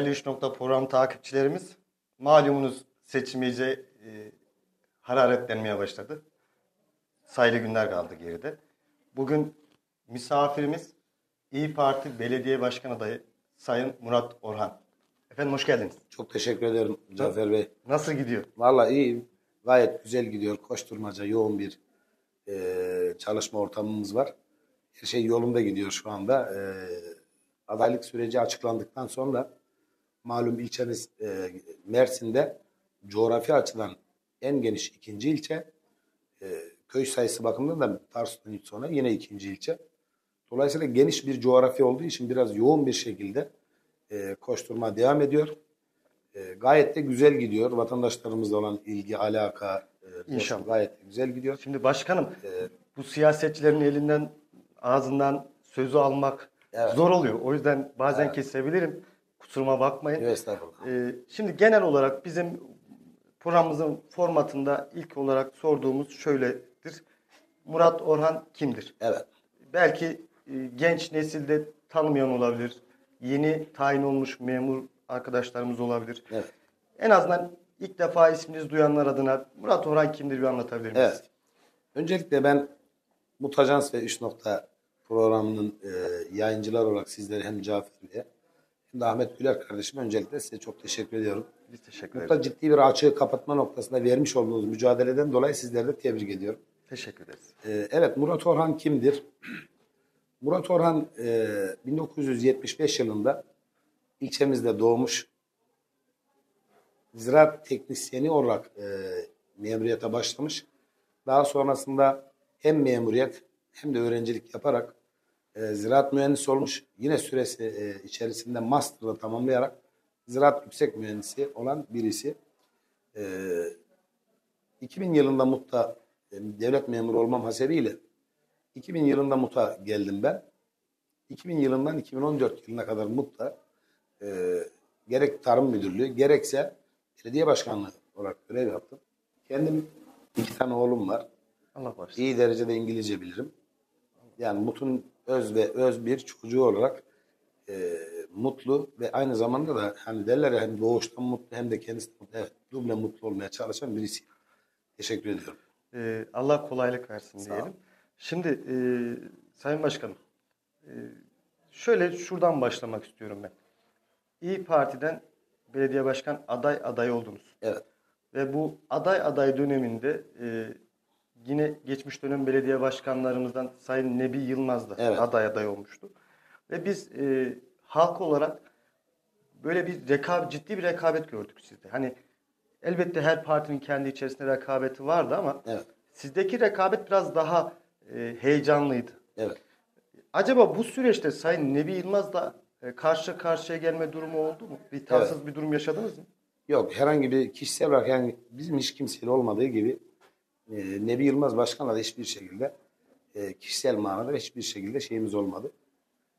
Değerli 3 nokta program takipçilerimiz, malumunuz seçim iyice e, hararetlenmeye başladı. Sayılı günler kaldı geride. Bugün misafirimiz İyi Parti Belediye Başkan Adayı Sayın Murat Orhan. Efendim hoş geldiniz. Çok teşekkür ederim Cafer Bey. Nasıl gidiyor? Vallahi iyi, gayet güzel gidiyor. Koşturmaca, yoğun bir e, çalışma ortamımız var. Her şey yolunda gidiyor şu anda. E, adaylık süreci açıklandıktan sonra malum ilçemiz e, Mersin'de coğrafi açıdan en geniş ikinci ilçe. E, köy sayısı bakımından da Tarsus'tan sonra yine ikinci ilçe. Dolayısıyla geniş bir coğrafya olduğu için biraz yoğun bir şekilde e, koşturma devam ediyor. E, gayet de güzel gidiyor. Vatandaşlarımızla olan ilgi, alaka e, İnşallah. gayet de güzel gidiyor. Şimdi başkanım bu siyasetçilerin elinden ağzından sözü almak Evet. zor oluyor. O yüzden bazen kesebilirim. Kusuruma bakmayın. Estağfurullah. Ee, şimdi genel olarak bizim programımızın formatında ilk olarak sorduğumuz şöyledir. Murat Orhan kimdir? Evet. Belki e, genç nesilde tanımayan olabilir. Yeni tayin olmuş memur arkadaşlarımız olabilir. Evet. En azından ilk defa isminizi duyanlar adına Murat Orhan kimdir bir anlatabilir misiniz? Evet. Öncelikle ben Mutajans ve 3 nokta programının e, yayıncılar olarak sizlere hem Cafer Bey'e de Ahmet Güler kardeşime öncelikle size çok teşekkür ediyorum. Biz teşekkür ederiz. Burada ciddi bir açığı kapatma noktasında vermiş olduğunuz mücadeleden dolayı sizleri de tebrik ediyorum. Teşekkür ederiz. Ee, evet Murat Orhan kimdir? Murat Orhan e, 1975 yılında ilçemizde doğmuş ziraat teknisyeni olarak e, memuriyete başlamış. Daha sonrasında hem memuriyet hem de öğrencilik yaparak e, ziraat mühendisi olmuş. Yine süresi e, içerisinde master'da tamamlayarak ziraat yüksek mühendisi olan birisi. E, 2000 yılında MUT'ta e, devlet memuru olmam hasebiyle 2000 yılında MUT'a geldim ben. 2000 yılından 2014 yılına kadar MUT'ta e, gerek tarım müdürlüğü gerekse belediye başkanlığı olarak görev yaptım. Kendim iki tane oğlum var. Allah bağışlasın. İyi derecede İngilizce bilirim. Yani MUT'un öz ve öz bir çocuğu olarak e, mutlu ve aynı zamanda da hani derler ya hem doğuştan mutlu hem de kendisi mutlu. Evet, duble mutlu olmaya çalışan birisi. Teşekkür ediyorum. Ee, Allah kolaylık versin Sağ diyelim. ol. Şimdi e, Sayın Başkanım, e, şöyle şuradan başlamak istiyorum ben. İyi Parti'den belediye başkan aday adayı oldunuz. Evet. Ve bu aday aday döneminde e, yine geçmiş dönem belediye başkanlarımızdan Sayın Nebi Yılmaz da Evet. aday aday olmuştu. Ve biz e, halk olarak böyle bir rekabet, ciddi bir rekabet gördük sizde. Hani elbette her partinin kendi içerisinde rekabeti vardı ama Evet. sizdeki rekabet biraz daha e, heyecanlıydı. Evet. Acaba bu süreçte Sayın Nebi Yılmaz'la e, karşı karşıya gelme durumu oldu mu? Bir tatsız bir durum yaşadınız mı? Yok herhangi bir kişisel olarak yani bizim hiç kimseyle olmadığı gibi e, Nebi Yılmaz Başkan'la da hiçbir şekilde e, kişisel manada hiçbir şekilde şeyimiz olmadı.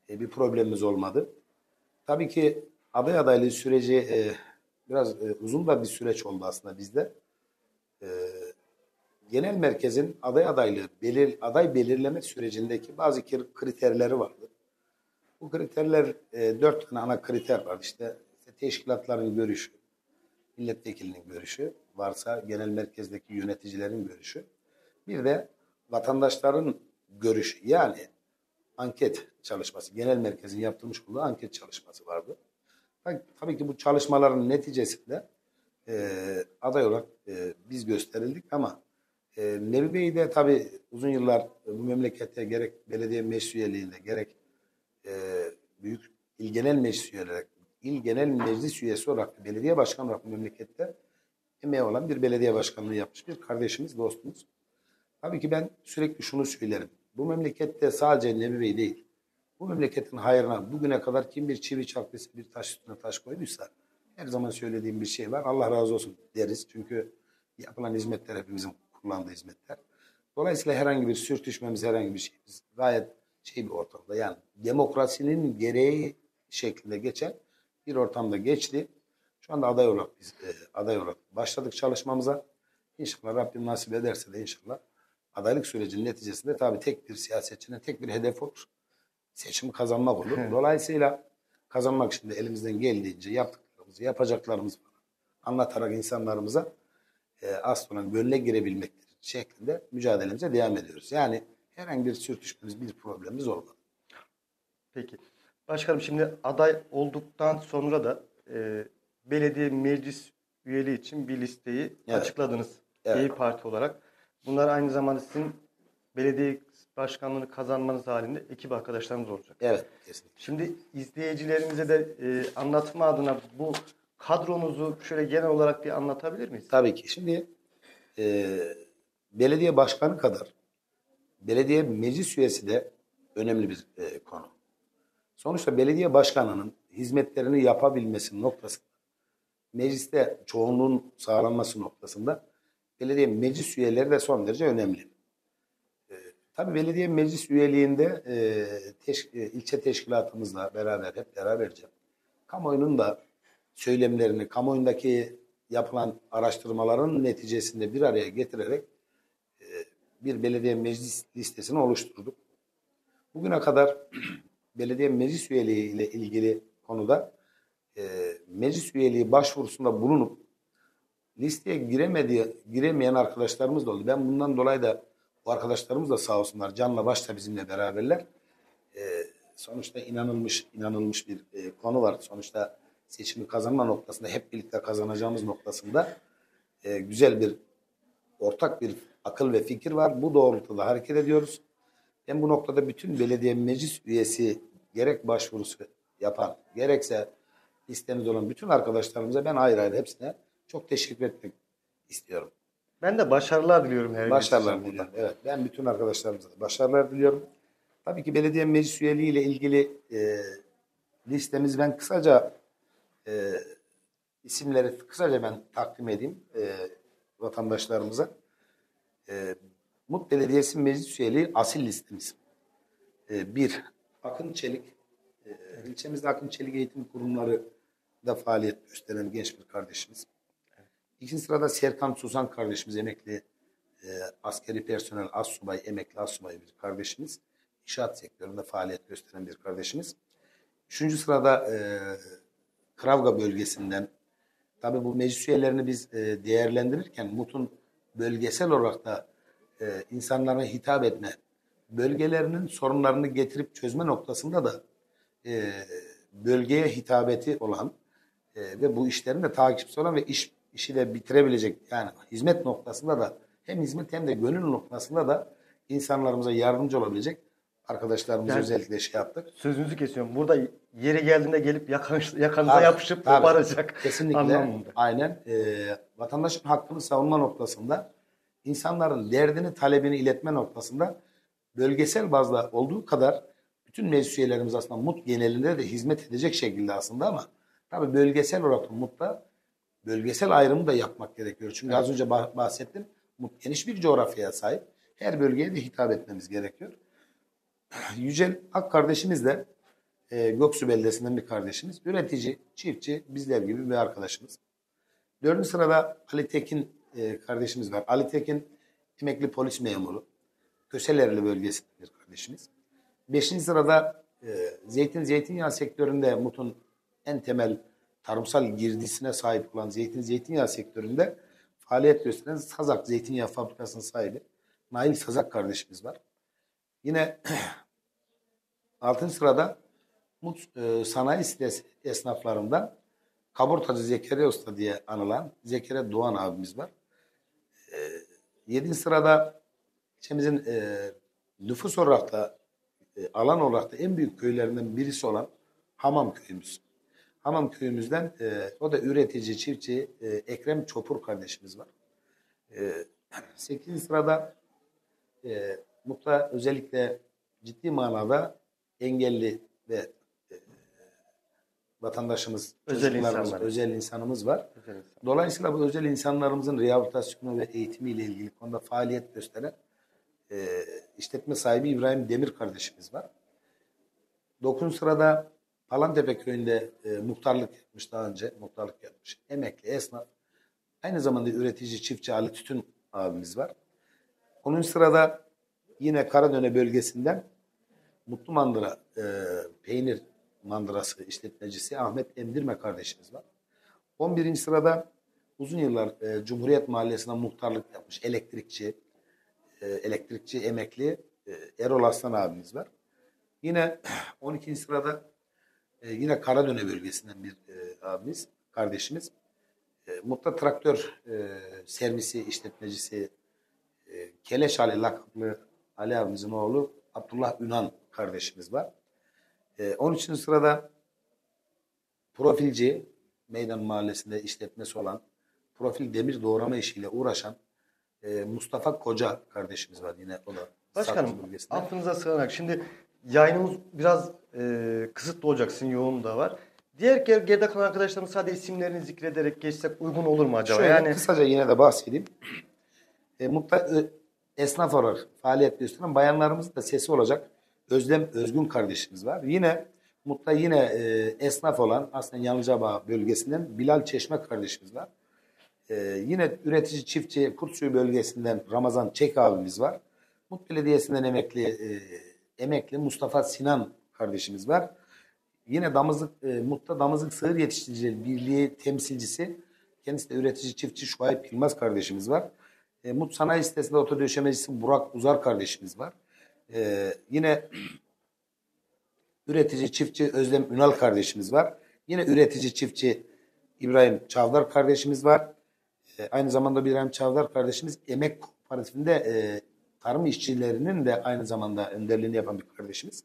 E, bir problemimiz olmadı. Tabii ki aday adaylığı süreci e, biraz e, uzun da bir süreç oldu aslında bizde. E, genel merkezin aday adaylığı, belir, aday belirleme sürecindeki bazı kri- kriterleri vardı. Bu kriterler e, dört tane ana kriter var. İşte, işte teşkilatların görüşü, milletvekilinin görüşü, varsa genel merkezdeki yöneticilerin görüşü. Bir de vatandaşların görüşü yani anket çalışması, genel merkezin yaptırmış olduğu anket çalışması vardı. Tabii, ki bu çalışmaların neticesinde e, aday olarak e, biz gösterildik ama e, Nebi Bey de tabii uzun yıllar bu memlekette gerek belediye meclis üyeliğinde gerek e, büyük il genel meclis olarak, il genel meclis üyesi olarak belediye başkanı olarak memlekette emeği olan bir belediye başkanlığı yapmış bir kardeşimiz, dostumuz. Tabii ki ben sürekli şunu söylerim. Bu memlekette sadece Nebi Bey değil, bu memleketin hayrına bugüne kadar kim bir çivi çaktıysa, bir taş üstüne taş koyduysa her zaman söylediğim bir şey var. Allah razı olsun deriz. Çünkü yapılan hizmetler hepimizin kullandığı hizmetler. Dolayısıyla herhangi bir sürtüşmemiz, herhangi bir şeyimiz gayet şey bir ortamda. Yani demokrasinin gereği şeklinde geçen bir ortamda geçti. Şu anda aday olarak biz e, aday olarak başladık çalışmamıza. İnşallah Rabbim nasip ederse de inşallah adaylık sürecinin neticesinde tabii tek bir siyasetçinin tek bir hedef olur. Seçimi kazanmak olur. Dolayısıyla kazanmak için de elimizden geldiğince yaptıklarımızı, yapacaklarımızı anlatarak insanlarımıza e, olan gönle girebilmektir şeklinde mücadelemize devam ediyoruz. Yani herhangi bir sürtüşmemiz, bir problemimiz olmadı. Peki. Başkanım şimdi aday olduktan sonra da e, belediye meclis üyeliği için bir listeyi Evet. açıkladınız. Evet. İyi Parti olarak. Bunlar aynı zamanda sizin belediye başkanlığını kazanmanız halinde ekip arkadaşlarınız olacak. Evet, kesinlikle. Şimdi izleyicilerimize de e, anlatma adına bu kadronuzu şöyle genel olarak bir anlatabilir miyiz? Tabii ki. Şimdi e, belediye başkanı kadar belediye meclis üyesi de önemli bir e, konu. Sonuçta belediye başkanının hizmetlerini yapabilmesi noktasında mecliste çoğunluğun sağlanması noktasında belediye meclis üyeleri de son derece önemli. E, tabii belediye meclis üyeliğinde e, teş- e, ilçe teşkilatımızla beraber hep beraberce kamuoyunun da söylemlerini, kamuoyundaki yapılan araştırmaların neticesinde bir araya getirerek e, bir belediye meclis listesini oluşturduk. Bugüne kadar belediye meclis üyeliği ile ilgili konuda e, meclis üyeliği başvurusunda bulunup listeye giremediği, giremeyen arkadaşlarımız da oldu. Ben bundan dolayı da bu arkadaşlarımız da sağ olsunlar canla başla bizimle beraberler. E, sonuçta inanılmış inanılmış bir e, konu var. Sonuçta seçimi kazanma noktasında hep birlikte kazanacağımız noktasında e, güzel bir ortak bir akıl ve fikir var. Bu doğrultuda hareket ediyoruz. Ben bu noktada bütün belediye meclis üyesi gerek başvurusu yapan gerekse listemiz olan bütün arkadaşlarımıza ben ayrı ayrı hepsine çok teşekkür etmek istiyorum. Ben de başarılar diliyorum her Başarılar diliyorum. Evet, ben bütün arkadaşlarımıza da başarılar diliyorum. Tabii ki belediye meclis üyeliği ile ilgili e, listemiz ben kısaca e, isimleri kısaca ben takdim edeyim e, vatandaşlarımıza. E, Mut Belediyesi meclis üyeliği asil listemiz. E, bir, Akın Çelik. E, ilçemizde Akın Çelik eğitim kurumları da faaliyet gösteren genç bir kardeşimiz. İkinci sırada Serkan Susan kardeşimiz emekli e, askeri personel assubay, emekli assubay bir kardeşimiz. İnşaat sektöründe faaliyet gösteren bir kardeşimiz. Üçüncü sırada e, Kravga bölgesinden tabi bu meclis üyelerini biz e, değerlendirirken MUT'un bölgesel olarak da e, insanlara hitap etme, bölgelerinin sorunlarını getirip çözme noktasında da e, bölgeye hitabeti olan e, ve bu işlerin de takipçisi olan ve iş işi de bitirebilecek yani hizmet noktasında da hem hizmet hem de gönül noktasında da insanlarımıza yardımcı olabilecek arkadaşlarımıza Yani- özellikle şey yaptık. Sözünüzü kesiyorum. Burada yeri geldiğinde gelip yakan, yakanıza Tabii, yapışıp tabii. koparacak Kesinlikle anlamında. aynen e, vatandaşın hakkını savunma noktasında insanların derdini talebini iletme noktasında bölgesel bazda olduğu kadar bütün meclis üyelerimiz aslında MUT genelinde de hizmet edecek şekilde aslında ama tabii bölgesel olarak MUT'ta bölgesel ayrımı da yapmak gerekiyor. Çünkü az önce bah- bahsettim MUT geniş bir coğrafyaya sahip. Her bölgeye de hitap etmemiz gerekiyor. Yücel Ak kardeşimiz de e, Göksu beldesinden bir kardeşimiz. Üretici, çiftçi, bizler gibi bir arkadaşımız. Dördüncü sırada Ali Tekin e, kardeşimiz var. Ali Tekin emekli polis memuru. Köselerli bölgesinde bir kardeşimiz. Beşinci sırada e, zeytin zeytinyağı sektöründe MUT'un en temel tarımsal girdisine sahip olan zeytin zeytinyağı sektöründe faaliyet gösteren Sazak Zeytinyağı Fabrikası'nın sahibi Nail Sazak kardeşimiz var. Yine 6. sırada Mut e, Sanayi Sitesi esnaflarından Kaburtacı Zekeriya Usta diye anılan Zekeriya Doğan abimiz var. E, 7. sırada ilçemizin e, nüfus olarak da e, alan olarak da en büyük köylerinden birisi olan Hamam köyümüz. Hamam köyümüzden e, o da üretici, çiftçi e, Ekrem Çopur kardeşimiz var. E, 8. sırada e, Mut'ta özellikle ciddi manada engelli ve e, vatandaşımız, Özel insanlar. özel insanımız var. Güzel insan. Dolayısıyla bu özel insanlarımızın rehabilitasyonu ve eğitimiyle ilgili konuda faaliyet gösteren e, işletme sahibi İbrahim Demir kardeşimiz var. Dokuzuncu sırada Palantepe köyünde e, muhtarlık yapmış daha önce, muhtarlık yapmış. Emekli, esnaf. Aynı zamanda üretici, çiftçi Ali Tütün abimiz var. Onun sırada yine Karadöne bölgesinden Mutlu Mandıra e, peynir mandırası işletmecisi Ahmet Emdirme kardeşimiz var. 11. sırada uzun yıllar e, Cumhuriyet Mahallesi'ne muhtarlık yapmış elektrikçi, e, elektrikçi emekli e, Erol Aslan abimiz var. Yine 12. sırada e, yine Karadöne bölgesinden bir e, abimiz, kardeşimiz. E, Mutta Traktör e, servisi işletmecisi e, Keleş Ali lakaplı Ali abimizin oğlu Abdullah Ünan kardeşimiz var. E, 13. sırada profilci Meydan Mahallesi'nde işletmesi olan profil demir doğrama işiyle uğraşan e, Mustafa Koca kardeşimiz var yine o da Başkanım affınıza sığınarak şimdi yayınımız biraz e, kısıtlı olacak sizin yoğun da var. Diğer ger- geride kalan arkadaşlarımız sadece isimlerini zikrederek geçsek uygun olur mu acaba? Şöyle yani kısaca yine de bahsedeyim. E, mutla, e, esnaf olarak faaliyet gösteren bayanlarımızın da sesi olacak Özlem Özgün kardeşimiz var. Yine Mutla yine e, esnaf olan aslında Yalıcabağ bölgesinden Bilal Çeşme kardeşimiz var. E, yine üretici çiftçi Kurtsuyu bölgesinden Ramazan Çek abimiz var. Mut Belediyesi'nden emekli e, emekli Mustafa Sinan kardeşimiz var. Yine Damızlık e, Mut'ta Damızlık Sığır Yetiştiricileri Birliği temsilcisi kendisi de üretici çiftçi Şuayb Yılmaz kardeşimiz var. E, Mut Sanayi sitesinde otodöşemecisi Burak Uzar kardeşimiz var. E, yine üretici çiftçi Özlem Ünal kardeşimiz var. Yine üretici çiftçi İbrahim Çavdar kardeşimiz var. E, aynı zamanda İbrahim Çavdar kardeşimiz emek kooperatifinde e, tarım işçilerinin de aynı zamanda önderliğini yapan bir kardeşimiz.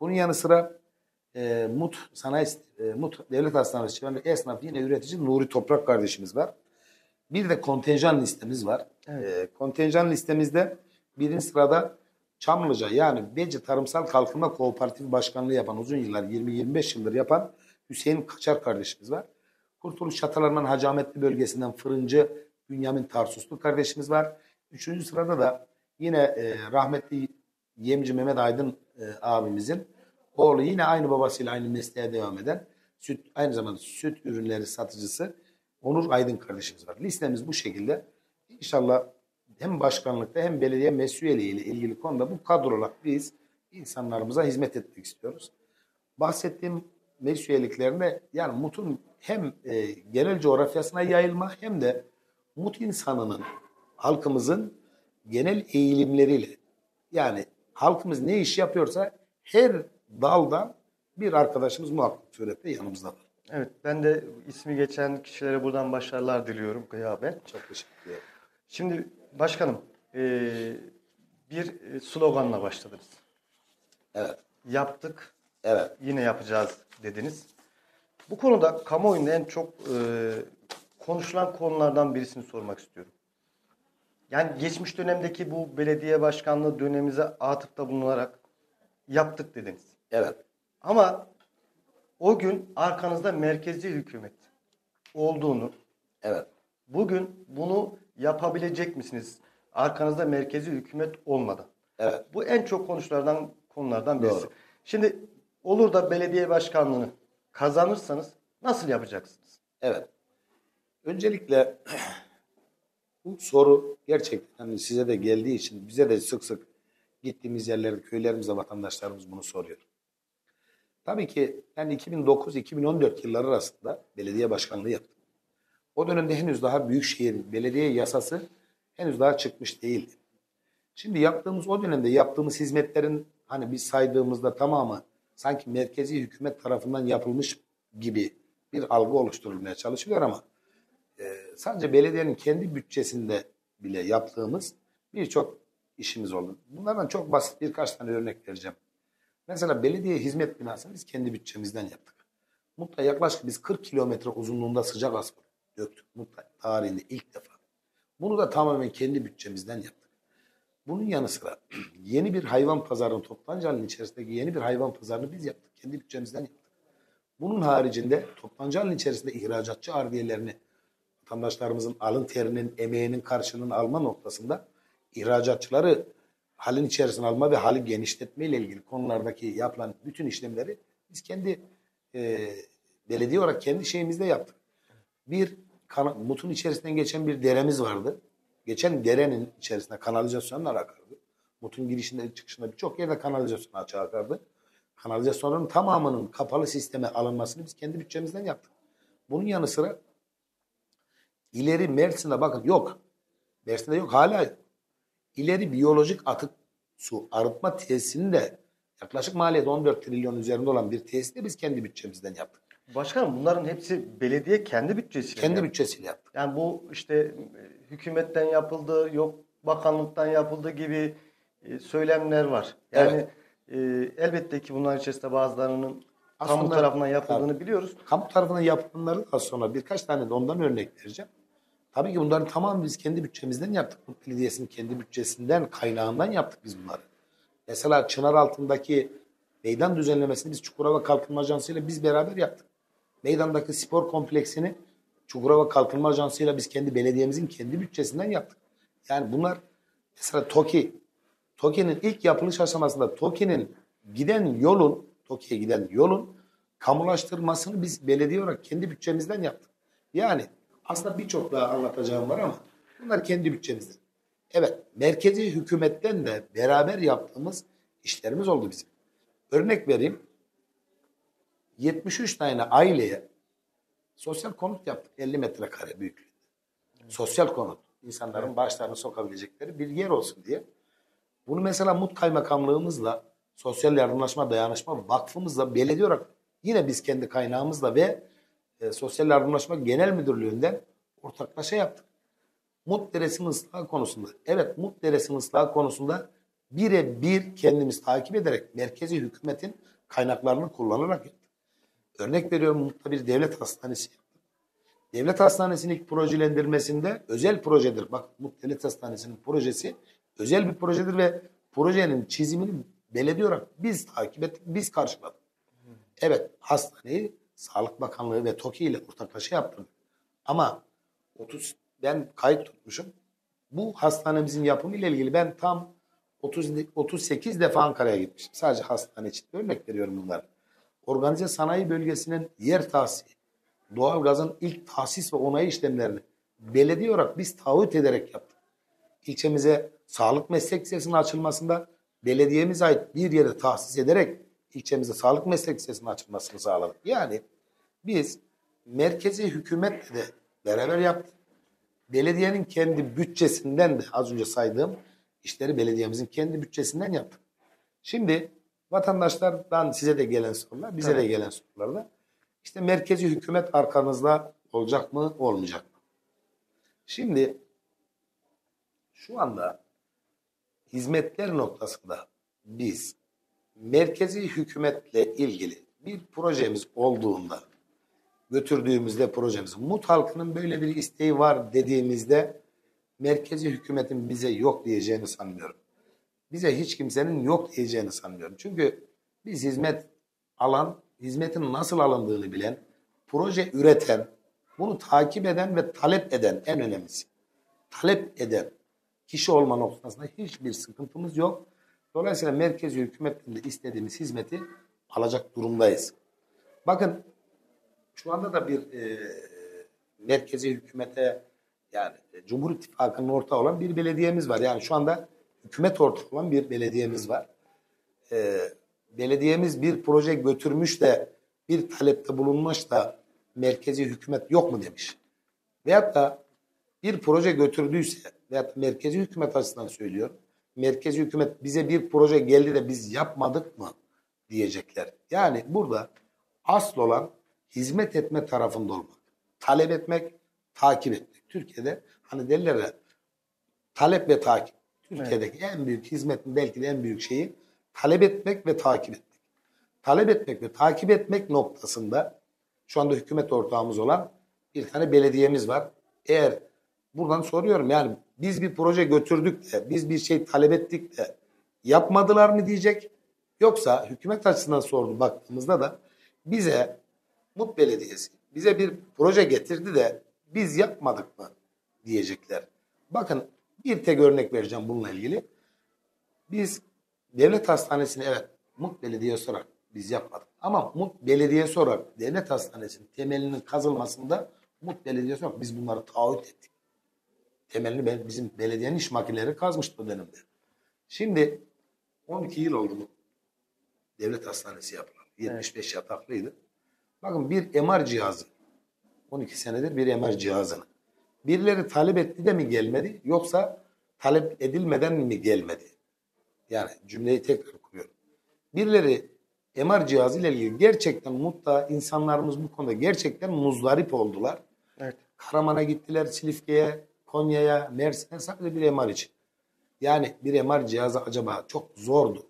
Bunun yanı sıra e, MUT Sanayi e, MUT Devlet Hastanesi civarında esnaf yine üretici Nuri Toprak kardeşimiz var. Bir de kontenjan listemiz var. E, kontenjan listemizde birinci sırada Çamlıca yani Beci Tarımsal Kalkınma Kooperatifi Başkanlığı yapan uzun yıllar 20-25 yıldır yapan Hüseyin Kaçar kardeşimiz var. Kurtuluş Çatalarman Hacametli bölgesinden fırıncı Bünyamin Tarsuslu kardeşimiz var. Üçüncü sırada da yine e, rahmetli Yemci Mehmet Aydın e, abimizin oğlu yine aynı babasıyla aynı mesleğe devam eden süt aynı zamanda süt ürünleri satıcısı Onur Aydın kardeşimiz var. Listemiz bu şekilde. İnşallah hem başkanlıkta hem belediye mesuliyeliği ile ilgili konuda bu kadrolar biz insanlarımıza hizmet etmek istiyoruz. Bahsettiğim mesuliyetliklerinde yani MUT'un hem e, genel coğrafyasına yayılma hem de MUT insanının halkımızın genel eğilimleriyle yani halkımız ne iş yapıyorsa her daldan bir arkadaşımız muhakkak surette yanımızda var. evet ben de ismi geçen kişilere buradan başarılar diliyorum gıyaben. Çok teşekkür ederim. Şimdi başkanım e, bir sloganla başladınız. Evet. Yaptık, Evet. yine yapacağız dediniz. Bu konuda kamuoyunda en çok e, konuşulan konulardan birisini sormak istiyorum. Yani geçmiş dönemdeki bu belediye başkanlığı dönemimize atıfta bulunarak yaptık dediniz. Evet. Ama o gün arkanızda merkezi hükümet olduğunu, Evet. bugün bunu yapabilecek misiniz? Arkanızda merkezi hükümet olmadan. Evet. Bu en çok konuşulardan konulardan birisi. Doğru. Şimdi olur da belediye başkanlığını kazanırsanız nasıl yapacaksınız? Evet. Öncelikle bu soru gerçekten hani size de geldiği için bize de sık sık gittiğimiz yerlerde köylerimizde vatandaşlarımız bunu soruyor. Tabii ki ben 2009-2014 yılları arasında belediye başkanlığı yaptım. O dönemde henüz daha büyükşehir belediye yasası henüz daha çıkmış değildi. Şimdi yaptığımız o dönemde yaptığımız hizmetlerin hani biz saydığımızda tamamı sanki merkezi hükümet tarafından yapılmış gibi bir algı oluşturulmaya çalışılıyor ama e, sadece belediyenin kendi bütçesinde bile yaptığımız birçok işimiz oldu. Bunlardan çok basit birkaç tane örnek vereceğim. Mesela belediye hizmet binasını biz kendi bütçemizden yaptık. Mutla yaklaşık biz 40 kilometre uzunluğunda sıcak asfalt döktük Mutla tarihinde ilk defa. Bunu da tamamen kendi bütçemizden yaptık. Bunun yanı sıra yeni bir hayvan pazarını Toplancı halinin içerisindeki yeni bir hayvan pazarını biz yaptık. Kendi bütçemizden yaptık. Bunun haricinde Toplancı halinin içerisinde ihracatçı ardiyelerini vatandaşlarımızın alın terinin, emeğinin karşılığını alma noktasında ihracatçıları halin içerisine alma ve hali genişletme ile ilgili konulardaki yapılan bütün işlemleri biz kendi e, belediye olarak kendi şeyimizde yaptık. Bir mutun içerisinden geçen bir deremiz vardı. Geçen derenin içerisinde kanalizasyonlar akardı. Mutun girişinde çıkışında birçok yerde kanalizasyon açığa akardı. kanalizasyonların tamamının kapalı sisteme alınmasını biz kendi bütçemizden yaptık. Bunun yanı sıra ileri Mersin'de bakın yok. Mersin'de yok hala. İleri biyolojik atık su arıtma tesisini de yaklaşık maliyeti 14 trilyon üzerinde olan bir tesisi de biz kendi bütçemizden yaptık. Başkanım bunların hepsi belediye kendi bütçesiyle. Kendi yaptı. bütçesiyle yaptık. Yani bu işte e, hükümetten yapıldı, yok bakanlıktan yapıldı gibi e, söylemler var. Yani e, elbette ki bunlar içerisinde bazılarının kamu Aslında- tarafından yapıldığını biliyoruz. Kamu tarafından yapılanları da sonra birkaç tane de ondan örnek vereceğim. Tabii ki bunların tamamını biz kendi bütçemizden yaptık. Mut Belediyesi'nin kendi bütçesinden, kaynağından yaptık biz bunları. Mesela Çınar altındaki meydan düzenlemesini biz Çukurova Kalkınma Ajansı ile biz beraber yaptık. Meydandaki spor kompleksini Çukurova Kalkınma Ajansı ile biz kendi belediyemizin kendi bütçesinden yaptık. Yani bunlar mesela TOKİ, TOKİ'nin ilk yapılış aşamasında TOKİ'nin giden yolun, TOKİ'ye giden yolun kamulaştırmasını biz belediye olarak kendi bütçemizden yaptık. Yani aslında birçok daha anlatacağım var ama bunlar kendi bütçemizden. Evet, merkezi hükümetten de beraber yaptığımız işlerimiz oldu bizim. Örnek vereyim. 73 tane aileye sosyal konut yaptık 50 metrekare büyüklüğünde. Sosyal konut. insanların başlarını sokabilecekleri bir yer olsun diye. Bunu mesela Mut Kaymakamlığımızla, Sosyal Yardımlaşma Dayanışma Vakfımızla, belediye olarak yine biz kendi kaynağımızla ve e, Sosyal Yardımlaşma Genel Müdürlüğü'nden ortaklaşa yaptık. Mut Deresi'nin ıslahı konusunda, evet Mut Deresi'nin ıslahı konusunda birebir kendimiz takip ederek merkezi hükümetin kaynaklarını kullanarak. Örnek veriyorum Mut'ta bir devlet hastanesi. Devlet hastanesinin ilk projelendirmesinde özel projedir. Bak Mut Devlet Hastanesi'nin projesi özel bir projedir ve projenin çizimini belediye olarak biz takip ettik, biz karşıladık. Evet hastaneyi Sağlık Bakanlığı ve TOKİ ile ortaklaşa yaptırdık. Ama 30 ben kayıt tutmuşum. Bu hastanemizin yapımı ile ilgili ben tam 30 38 defa Ankara'ya gitmişim. Sadece hastane için örnek veriyorum bunları. Organize sanayi bölgesinin yer tahsisi, doğalgazın ilk tahsis ve onayı işlemlerini belediye olarak biz taahhüt ederek yaptık. İlçemize sağlık meslek lisesinin açılmasında belediyemize ait bir yere tahsis ederek ilçemize sağlık meslek lisesinin açılmasını sağladık. Yani biz merkezi hükümetle de beraber yaptık. Belediyenin kendi bütçesinden de az önce saydığım işleri belediyemizin kendi bütçesinden yaptık. Şimdi vatandaşlardan size de gelen sorular, bize de Evet. gelen sorularda işte merkezi hükümet arkanızda olacak mı, olmayacak mı? Şimdi şu anda hizmetler noktasında biz merkezi hükümetle ilgili bir projemiz olduğunda götürdüğümüzde projemiz Mut halkının böyle bir isteği var dediğimizde merkezi hükümetin bize yok diyeceğini sanmıyorum. Bize hiç kimsenin yok diyeceğini sanmıyorum. Çünkü biz hizmet alan, hizmetin nasıl alındığını bilen, proje üreten, bunu takip eden ve talep eden en önemlisi. Talep eden kişi olma noktasında hiçbir sıkıntımız yok. Dolayısıyla merkezi hükümetten de istediğimiz hizmeti alacak durumdayız. Bakın şu anda da bir e, merkezi hükümete yani Cumhur İttifakı'nın ortağı olan bir belediyemiz var. Yani şu anda hükümet ortağı olan bir belediyemiz var. E, belediyemiz bir proje götürmüş de bir talepte bulunmuş da merkezi hükümet yok mu demiş. Veyahut da bir proje götürdüyse veyahut merkezi hükümet açısından söylüyorum. Merkezi hükümet bize bir proje geldi de biz yapmadık mı diyecekler. Yani burada asıl olan hizmet etme tarafında olmak. Talep etmek, takip etmek. Türkiye'de hani derler ya talep ve takip. Türkiye'deki en büyük hizmetin belki de en büyük şeyi talep etmek ve takip etmek. Talep etmek ve takip etmek noktasında şu anda hükümet ortağımız olan bir tane belediyemiz var. Eğer buradan soruyorum yani biz bir proje götürdük de biz bir şey talep ettik de yapmadılar mı diyecek. Yoksa hükümet açısından sordu baktığımızda da bize Mut Belediyesi bize bir proje getirdi de biz yapmadık mı diyecekler. Bakın bir tek örnek vereceğim bununla ilgili. Biz devlet hastanesini evet Mut Belediyesi olarak biz yapmadık. Ama Mut Belediyesi olarak devlet hastanesinin temelinin kazılmasında Mut Belediyesi olarak biz bunları taahhüt ettik. Temelini bizim belediyenin iş makineleri kazmıştı o dönemde. Şimdi 12 yıl oldu mu? devlet hastanesi yapılan. 75 yataklıydı. Bakın bir MR cihazı 12 senedir bir MR cihazını. Birileri talep etti de mi gelmedi yoksa talep edilmeden mi gelmedi? Yani cümleyi tekrar kuruyorum. Birileri MR cihazı ile ilgili gerçekten mutta insanlarımız bu konuda gerçekten muzdarip oldular. Evet. Karaman'a gittiler, Silifke'ye, Konya'ya, Mersin'e sadece bir MR için. Yani bir MR cihazı acaba çok zordu.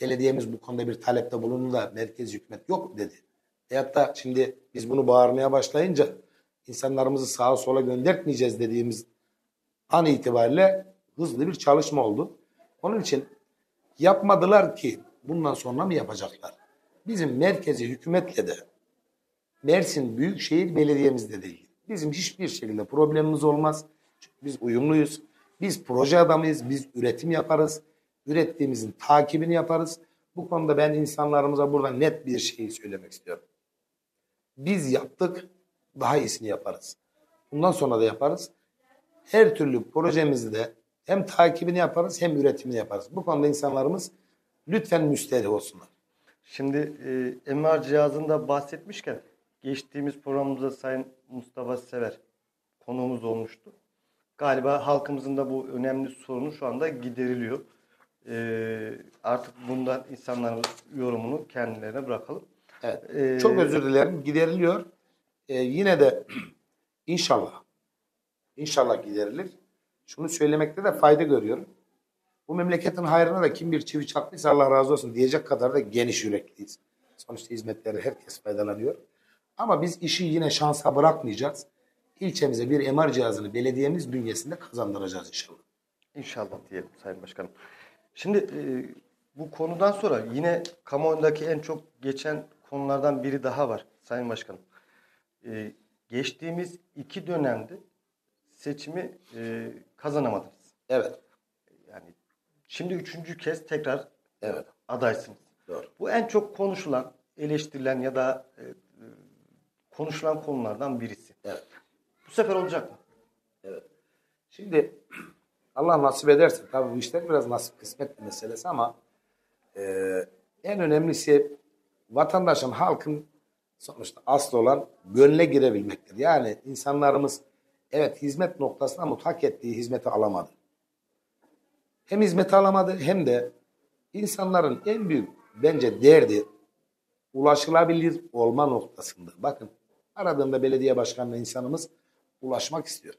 Belediyemiz bu konuda bir talepte bulundu da merkez hükümet yok dedi. Veyahut da şimdi biz bunu bağırmaya başlayınca insanlarımızı sağa sola göndertmeyeceğiz dediğimiz an itibariyle hızlı bir çalışma oldu. Onun için yapmadılar ki bundan sonra mı yapacaklar? Bizim merkezi hükümetle de Mersin Büyükşehir Belediye'mizde de ilgili. Bizim hiçbir şekilde problemimiz olmaz. Çünkü biz uyumluyuz. Biz proje adamıyız. Biz üretim yaparız. Ürettiğimizin takibini yaparız. Bu konuda ben insanlarımıza burada net bir şey söylemek istiyorum. Biz yaptık, daha iyisini yaparız. Bundan sonra da yaparız. Her türlü projemizi de hem takibini yaparız hem üretimini yaparız. Bu konuda insanlarımız lütfen müsterih olsunlar. Şimdi e, MR cihazında bahsetmişken geçtiğimiz programımızda Sayın Mustafa Sever konuğumuz olmuştu. Galiba halkımızın da bu önemli sorunu şu anda gideriliyor. E, artık bundan insanların yorumunu kendilerine bırakalım. Evet. Ee, Çok özür dilerim. Gideriliyor. Ee, yine de inşallah inşallah giderilir. Şunu söylemekte de fayda görüyorum. Bu memleketin hayrına da kim bir çivi çaktıysa Allah razı olsun diyecek kadar da geniş yürekliyiz. Sonuçta hizmetleri herkes faydalanıyor. Ama biz işi yine şansa bırakmayacağız. İlçemize bir MR cihazını belediyemiz bünyesinde kazandıracağız inşallah. İnşallah diyelim Sayın Başkanım. Şimdi e, bu konudan sonra yine kamuoyundaki en çok geçen konulardan biri daha var Sayın Başkanım. E, geçtiğimiz iki dönemde seçimi e, kazanamadınız. Evet. Yani şimdi üçüncü kez tekrar Evet. adaysınız. Doğru. Bu en çok konuşulan, eleştirilen ya da e, konuşulan konulardan birisi. Evet. Bu sefer olacak mı? Şimdi Allah nasip ederse tabii bu işler biraz nasip kısmet meselesi ama e, en önemlisi vatandaşın, halkın sonuçta asıl olan gönle girebilmektir. Yani insanlarımız evet hizmet noktasında ama hak ettiği hizmeti alamadı. Hem hizmeti alamadı hem de insanların en büyük bence derdi ulaşılabilir olma noktasında. Bakın aradığında belediye başkanına insanımız ulaşmak istiyor.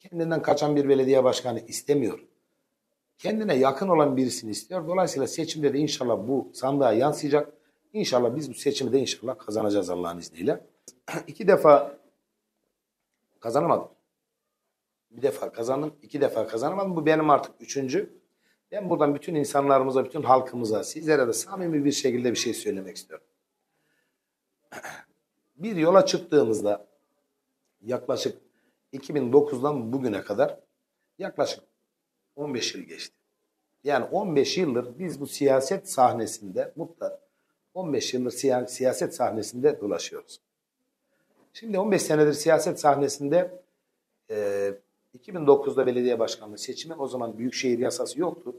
Kendinden kaçan bir belediye başkanı istemiyor. Kendine yakın olan birisini istiyor. Dolayısıyla seçimde de inşallah bu sandığa yansıyacak. İnşallah biz bu seçimi de inşallah kazanacağız Allah'ın izniyle. İki defa kazanamadım. Bir defa kazandım, iki defa kazanamadım. Bu benim artık üçüncü. Ben buradan bütün insanlarımıza, bütün halkımıza, sizlere de samimi bir şekilde bir şey söylemek istiyorum. Bir yola çıktığımızda yaklaşık 2009'dan bugüne kadar yaklaşık 15 yıl geçti. Yani 15 yıldır biz bu siyaset sahnesinde mutlaka 15 yıldır siya- siyaset sahnesinde dolaşıyoruz. Şimdi 15 senedir siyaset sahnesinde e, 2009'da belediye başkanlığı seçimi o zaman büyükşehir yasası yoktu.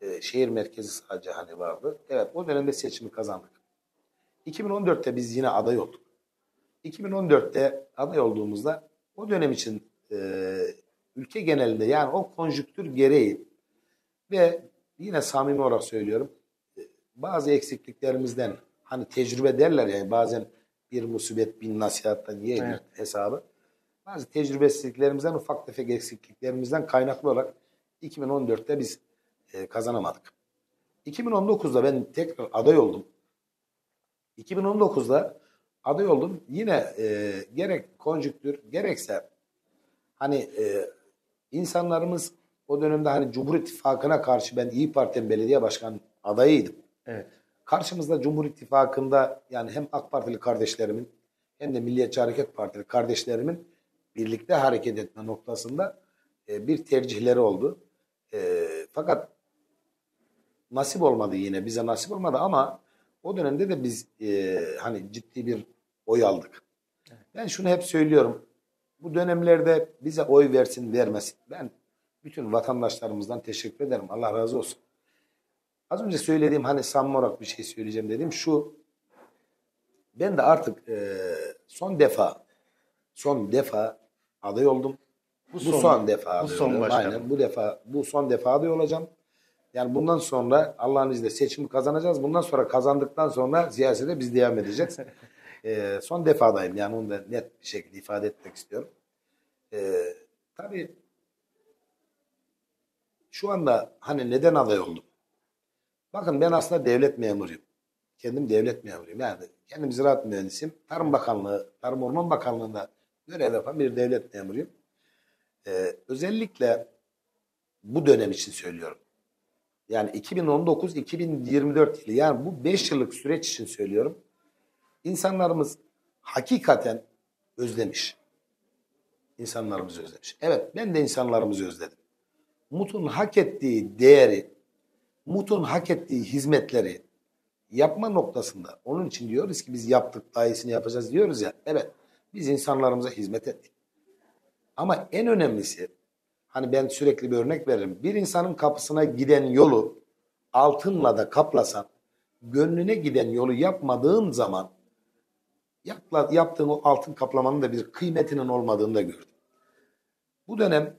E, şehir merkezi sadece hani vardı. Evet o dönemde seçimi kazandık. 2014'te biz yine aday olduk. 2014'te aday olduğumuzda o dönem için e, ülke genelinde yani o konjüktür gereği ve yine samimi olarak söylüyorum bazı eksikliklerimizden hani tecrübe derler yani bazen bir musibet bin nasihattan ye Evet. hesabı. Bazı tecrübesizliklerimizden ufak tefek eksikliklerimizden kaynaklı olarak 2014'te biz e, kazanamadık. 2019'da ben tekrar aday oldum. 2019'da aday oldum. Yine e, gerek konjüktür gerekse hani e, insanlarımız o dönemde hani Cumhur İttifakı'na karşı ben İyi Parti'nin belediye başkan adayıydım. Evet. Karşımızda Cumhur İttifakı'nda yani hem AK Partili kardeşlerimin hem de Milliyetçi Hareket Partili kardeşlerimin birlikte hareket etme noktasında e, bir tercihleri oldu. E, fakat nasip olmadı yine bize nasip olmadı ama o dönemde de biz e, hani ciddi bir oy aldık. Ben şunu hep söylüyorum. Bu dönemlerde bize oy versin vermesin. Ben bütün vatandaşlarımızdan teşekkür ederim. Allah razı olsun. Az önce söylediğim hani samimi olarak bir şey söyleyeceğim dedim. Şu ben de artık e, son defa son defa aday oldum. Bu son, defa bu aday son oluyorum. başkanım. Aynen bu defa bu son defa aday olacağım. Yani bundan sonra Allah'ın izniyle seçimi kazanacağız. Bundan sonra kazandıktan sonra siyasete biz devam edeceğiz. E, son defadayım yani onu da net bir şekilde ifade etmek istiyorum. E, tabii şu anda hani neden aday oldum? Bakın ben aslında devlet memuruyum. Kendim devlet memuruyum. Yani kendim ziraat mühendisiyim. Tarım Bakanlığı, Tarım Orman Bakanlığı'nda görev yapan bir devlet memuruyum. Ee, özellikle bu dönem için söylüyorum. Yani 2019-2024 yılı yani bu 5 yıllık süreç için söylüyorum. İnsanlarımız hakikaten özlemiş. İnsanlarımızı özlemiş. Evet ben de insanlarımızı özledim. Mut'un hak ettiği değeri, Mut'un hak ettiği hizmetleri yapma noktasında onun için diyoruz ki biz yaptık daha iyisini yapacağız diyoruz ya. Evet biz insanlarımıza hizmet ettik. Ama en önemlisi hani ben sürekli bir örnek veririm. Bir insanın kapısına giden yolu altınla da kaplasan gönlüne giden yolu yapmadığın zaman yapla, yaptığın o altın kaplamanın da bir kıymetinin olmadığını da gördüm. Bu dönem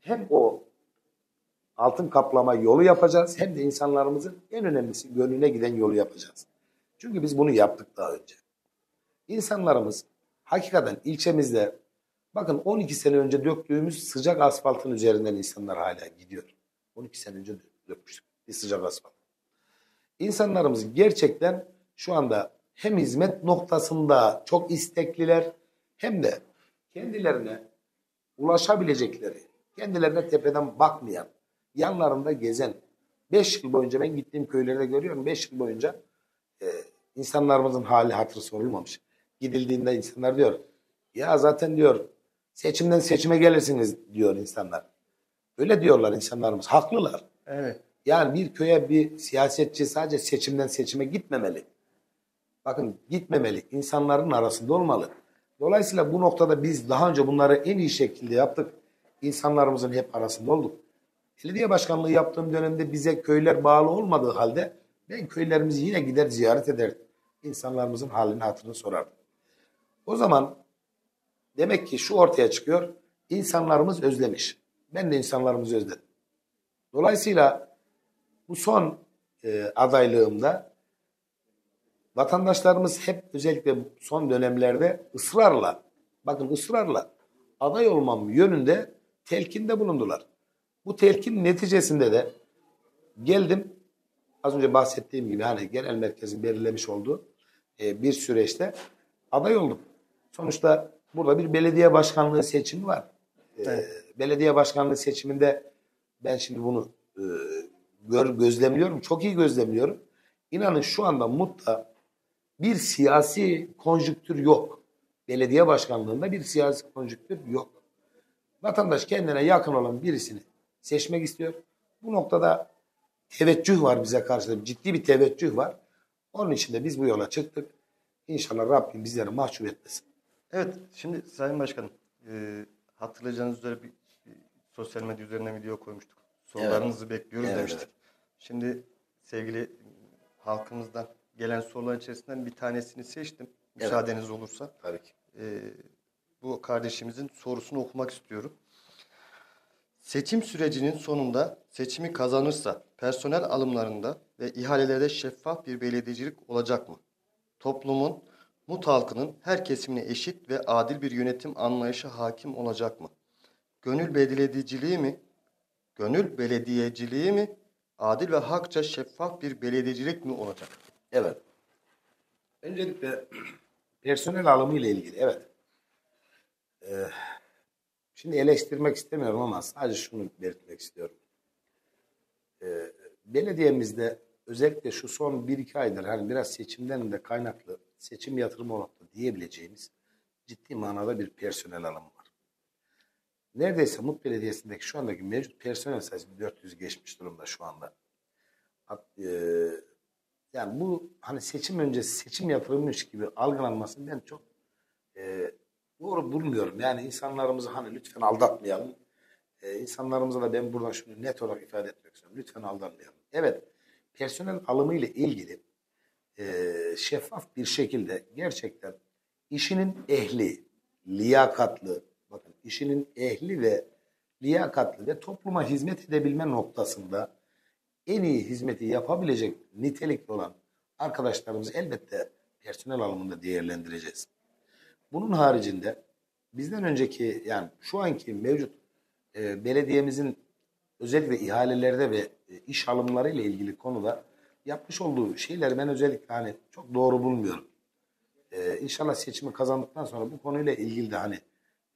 hem o altın kaplama yolu yapacağız hem de insanlarımızın en önemlisi gönlüne giden yolu yapacağız. Çünkü biz bunu yaptık daha önce. İnsanlarımız hakikaten ilçemizde bakın 12 sene önce döktüğümüz sıcak asfaltın üzerinden insanlar hala gidiyor. 12 sene önce dökmüştük bir sıcak asfalt. İnsanlarımız gerçekten şu anda hem hizmet noktasında çok istekliler hem de kendilerine ulaşabilecekleri, kendilerine tepeden bakmayan, yanlarında gezen, 5 yıl boyunca ben gittiğim köylerde görüyorum, 5 yıl boyunca e, insanlarımızın hali hatırı sorulmamış. Gidildiğinde insanlar diyor, ya zaten diyor seçimden seçime gelirsiniz diyor insanlar. Öyle diyorlar insanlarımız, haklılar. Evet. Yani bir köye bir siyasetçi sadece seçimden seçime gitmemeli. Bakın gitmemeli. İnsanların arasında olmalı. Dolayısıyla bu noktada biz daha önce bunları en iyi şekilde yaptık. İnsanlarımızın hep arasında olduk. Belediye başkanlığı yaptığım dönemde bize köyler bağlı olmadığı halde ben köylerimizi yine gider ziyaret ederdim. İnsanlarımızın halini hatırını sorardım. O zaman demek ki şu ortaya çıkıyor. İnsanlarımız özlemiş. Ben de insanlarımızı özledim. Dolayısıyla bu son e, adaylığımda vatandaşlarımız hep özellikle son dönemlerde ısrarla, bakın ısrarla aday olmam yönünde telkinde bulundular. Bu telkin neticesinde de geldim az önce bahsettiğim gibi hani genel merkezin belirlemiş olduğu e, bir süreçte aday oldum. Sonuçta burada bir belediye başkanlığı seçimi var. E, Evet. Belediye başkanlığı seçiminde ben şimdi bunu e, gör, gözlemliyorum. Çok iyi gözlemliyorum. İnanın şu anda Mut'ta bir siyasi konjüktür yok. Belediye başkanlığında bir siyasi konjüktür yok. Vatandaş kendine yakın olan birisini seçmek istiyor. Bu noktada teveccüh var bize karşı. Ciddi bir teveccüh var. Onun için de biz bu yola çıktık. İnşallah Rabbim bizleri mahcup etmesin. Evet, şimdi Sayın Başkanım, e, hatırlayacağınız üzere bir, bir sosyal medya üzerine video koymuştuk. Sorularınızı bekliyoruz Evet, demiştik. evet. Şimdi sevgili halkımızdan gelen sorular içerisinden bir tanesini seçtim. Müsaadeniz olursa. Tabii ki. E, bu kardeşimizin sorusunu okumak istiyorum. Seçim sürecinin sonunda seçimi kazanırsa personel alımlarında ve ihalelerde şeffaf bir belediyecilik olacak mı? Toplumun, Mut halkının her kesimine eşit ve adil bir yönetim anlayışı hakim olacak mı? Gönül belediyeciliği mi? Gönül belediyeciliği mi? Adil ve hakça şeffaf bir belediyecilik mi olacak? Evet. Öncelikle personel alımı ile ilgili evet. Ee, şimdi eleştirmek istemiyorum ama sadece şunu belirtmek istiyorum. Ee, belediyemizde özellikle şu son 1-2 aydır hani biraz seçimden de kaynaklı seçim yatırımı da diyebileceğimiz ciddi manada bir personel alımı var. Neredeyse Mut Belediyesi'ndeki şu andaki mevcut personel sayısı 400 geçmiş durumda şu anda. Hat, e, yani bu hani seçim öncesi seçim yapılmış gibi algılanmasını ben çok e, doğru bulmuyorum. Yani insanlarımızı hani lütfen aldatmayalım. E, insanlarımıza da ben buradan şunu net olarak ifade etmek istiyorum. Lütfen aldatmayalım. Evet personel alımı ile ilgili e, şeffaf bir şekilde gerçekten işinin ehli, liyakatlı, bakın işinin ehli ve liyakatlı ve topluma hizmet edebilme noktasında en iyi hizmeti yapabilecek nitelikli olan arkadaşlarımızı elbette personel alımında değerlendireceğiz. Bunun haricinde bizden önceki yani şu anki mevcut e, belediyemizin özellikle ihalelerde ve e, iş alımları ile ilgili konuda yapmış olduğu şeyleri ben özellikle hani çok doğru bulmuyorum. E, inşallah seçimi kazandıktan sonra bu konuyla ilgili de hani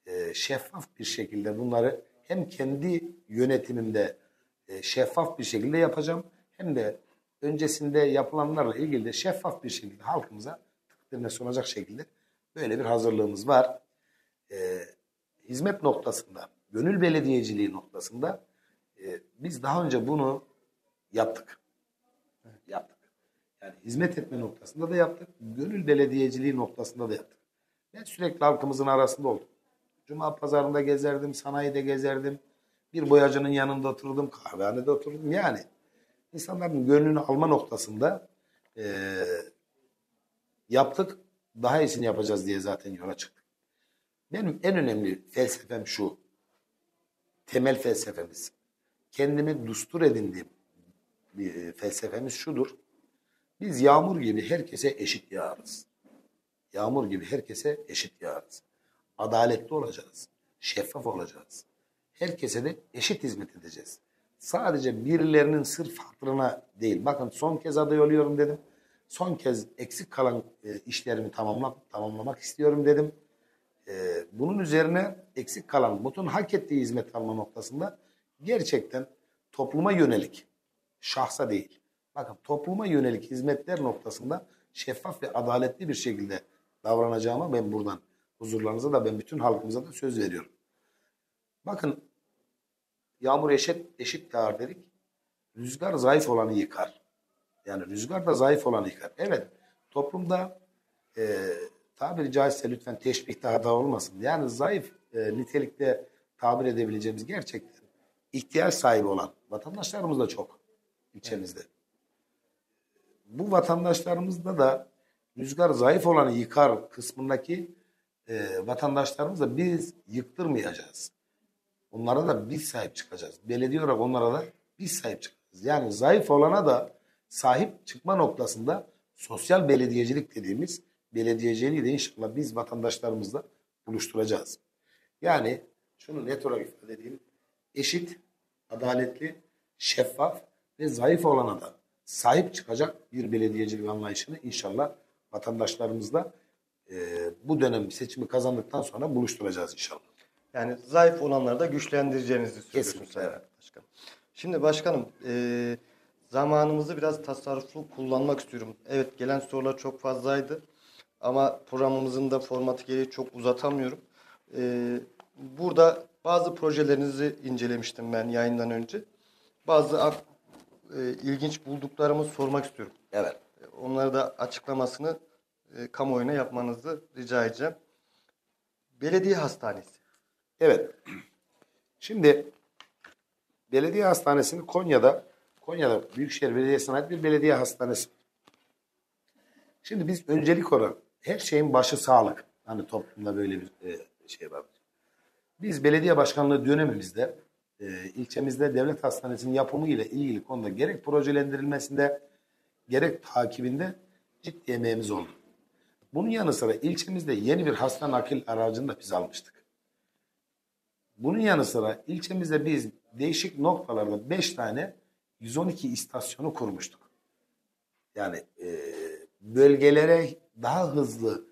e, şeffaf bir şekilde bunları hem kendi yönetimimde e, şeffaf bir şekilde yapacağım hem de öncesinde yapılanlarla ilgili de şeffaf bir şekilde halkımıza takdirine sunacak şekilde böyle bir hazırlığımız var. E, hizmet noktasında, gönül belediyeciliği noktasında e, biz daha önce bunu yaptık. Yaptık. Yani hizmet etme noktasında da yaptık. Gönül belediyeciliği noktasında da yaptık. Ben sürekli halkımızın arasında oldum. Cuma pazarında gezerdim, sanayide gezerdim. Bir boyacının yanında oturdum, kahvehanede oturdum. Yani insanların gönlünü alma noktasında e, yaptık. Daha iyisini yapacağız diye zaten yola çıktık. Benim en önemli felsefem şu. Temel felsefemiz. Kendimi dustur edindiğim bir e, felsefemiz şudur. Biz yağmur gibi herkese eşit yağarız. Yağmur gibi herkese eşit yağarız. Adaletli olacağız. Şeffaf olacağız. Herkese de eşit hizmet edeceğiz. Sadece birilerinin sırf hatırına değil. Bakın son kez aday oluyorum dedim. Son kez eksik kalan e, işlerimi tamamlamak, tamamlamak istiyorum dedim. E, bunun üzerine eksik kalan bütün hak ettiği hizmet alma noktasında gerçekten topluma yönelik, şahsa değil. Bakın topluma yönelik hizmetler noktasında şeffaf ve adaletli bir şekilde davranacağıma ben buradan huzurlarınıza da ben bütün halkımıza da söz veriyorum. Bakın yağmur eşit, eşit yağar dedik. Rüzgar zayıf olanı yıkar. Yani rüzgar da zayıf olanı yıkar. Evet toplumda e, tabiri caizse lütfen teşbih daha da olmasın. Yani zayıf e, nitelikte tabir edebileceğimiz gerçekten ihtiyaç sahibi olan vatandaşlarımız da çok ilçemizde. Bu vatandaşlarımızda da rüzgar zayıf olanı yıkar kısmındaki e, vatandaşlarımızla biz yıktırmayacağız. Onlara da biz sahip çıkacağız. Belediye olarak onlara da biz sahip çıkacağız. Yani zayıf olana da sahip çıkma noktasında sosyal belediyecilik dediğimiz belediyeciliği de inşallah biz vatandaşlarımızla buluşturacağız. Yani şunu net olarak ifade edeyim. Eşit, adaletli, şeffaf ve zayıf olana da sahip çıkacak bir belediyecilik anlayışını inşallah vatandaşlarımızla e, bu dönem seçimi kazandıktan sonra buluşturacağız inşallah. Yani zayıf olanları da güçlendireceğinizi söylüyorsunuz Sayın evet. Başkanım. Şimdi başkanım e, zamanımızı biraz tasarruflu kullanmak istiyorum. Evet gelen sorular çok fazlaydı. Ama programımızın da formatı gereği çok uzatamıyorum. E, burada bazı projelerinizi incelemiştim ben yayından önce. Bazı e, ilginç bulduklarımı sormak istiyorum. Evet. Onları da açıklamasını e, kamuoyuna yapmanızı rica edeceğim. Belediye hastanesi. Evet. Şimdi belediye hastanesini Konya'da Konya'da Büyükşehir Belediyesi'ne ait bir belediye hastanesi. Şimdi biz öncelik olarak her şeyin başı sağlık. Hani toplumda böyle bir e, şey var. Biz belediye başkanlığı dönemimizde e, ilçemizde devlet hastanesinin yapımı ile ilgili konuda gerek projelendirilmesinde gerek takibinde ciddi emeğimiz oldu. Bunun yanı sıra ilçemizde yeni bir hasta nakil aracını da biz almıştık. Bunun yanı sıra ilçemizde biz değişik noktalarda 5 tane 112 istasyonu kurmuştuk. Yani e, bölgelere daha hızlı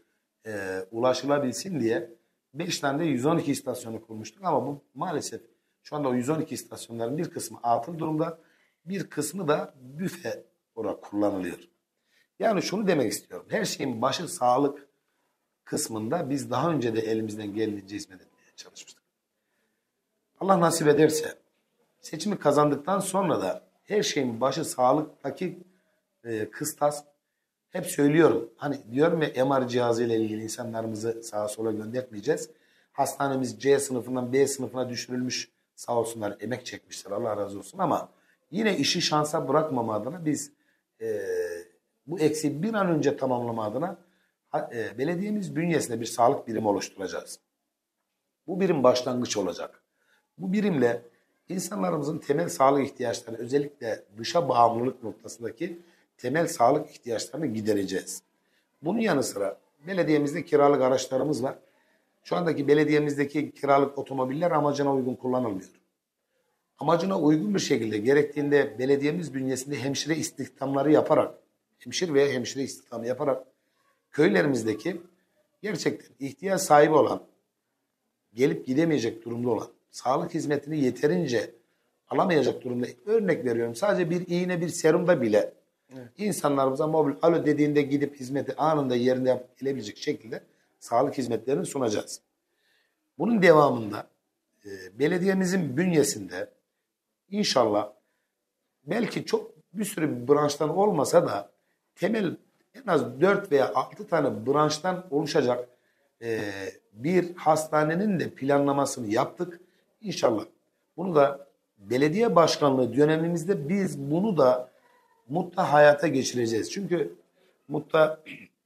e, ulaşılabilsin diye 5 tane de 112 istasyonu kurmuştuk ama bu maalesef şu anda o 112 istasyonların bir kısmı atıl durumda, bir kısmı da büfe olarak kullanılıyor. Yani şunu demek istiyorum. Her şeyin başı sağlık kısmında biz daha önce de elimizden geldiğince hizmet etmeye çalışmıştık. Allah nasip ederse seçimi kazandıktan sonra da her şeyin başı sağlıktaki e, kıstas hep söylüyorum. Hani diyorum ya MR cihazı ile ilgili insanlarımızı sağa sola göndermeyeceğiz. Hastanemiz C sınıfından B sınıfına düşürülmüş sağ olsunlar emek çekmişler Allah razı olsun ama yine işi şansa bırakmama adına biz e, bu eksiği bir an önce tamamlama adına e, belediyemiz bünyesinde bir sağlık birimi oluşturacağız. Bu birim başlangıç olacak. Bu birimle insanlarımızın temel sağlık ihtiyaçlarını özellikle dışa bağımlılık noktasındaki temel sağlık ihtiyaçlarını gidereceğiz. Bunun yanı sıra belediyemizde kiralık araçlarımız var. Şu andaki belediyemizdeki kiralık otomobiller amacına uygun kullanılmıyor. Amacına uygun bir şekilde gerektiğinde belediyemiz bünyesinde hemşire istihdamları yaparak, hemşire veya hemşire istihdamı yaparak köylerimizdeki gerçekten ihtiyaç sahibi olan, gelip gidemeyecek durumda olan, sağlık hizmetini yeterince alamayacak durumda, örnek veriyorum sadece bir iğne bir serumda bile insanlarımıza mobil alo dediğinde gidip hizmeti anında yerinde yapıp gelebilecek şekilde sağlık hizmetlerini sunacağız. Bunun devamında e, belediyemizin bünyesinde inşallah belki çok bir sürü branştan olmasa da temel en az 4 veya 6 tane branştan oluşacak e, bir hastanenin de planlamasını yaptık. İnşallah bunu da belediye başkanlığı dönemimizde biz bunu da Mut'ta hayata geçireceğiz. Çünkü Mut'ta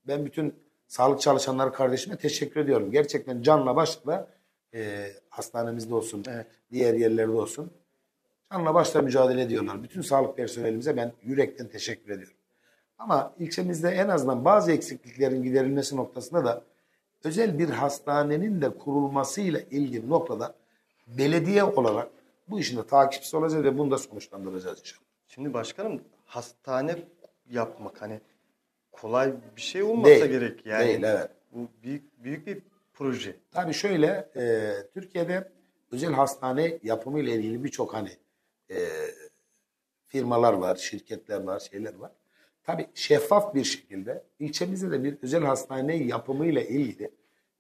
ben bütün sağlık çalışanları kardeşime teşekkür ediyorum. Gerçekten canla başla e, hastanemizde olsun, Evet. diğer yerlerde olsun. Canla başla mücadele ediyorlar. Bütün sağlık personelimize ben yürekten teşekkür ediyorum. Ama ilçemizde en azından bazı eksikliklerin giderilmesi noktasında da özel bir hastanenin de kurulmasıyla ilgili noktada belediye olarak bu işin de takipçisi olacağız ve bunu da sonuçlandıracağız inşallah. Şimdi başkanım hastane yapmak hani kolay bir şey olmasa gerek yani. Değil, evet. Bu büyük büyük bir proje. Tabii şöyle, e, Türkiye'de özel hastane yapımı ile ilgili birçok hani e, firmalar var, şirketler var, şeyler var. Tabii şeffaf bir şekilde ilçemizde de bir özel hastane yapımı ile ilgili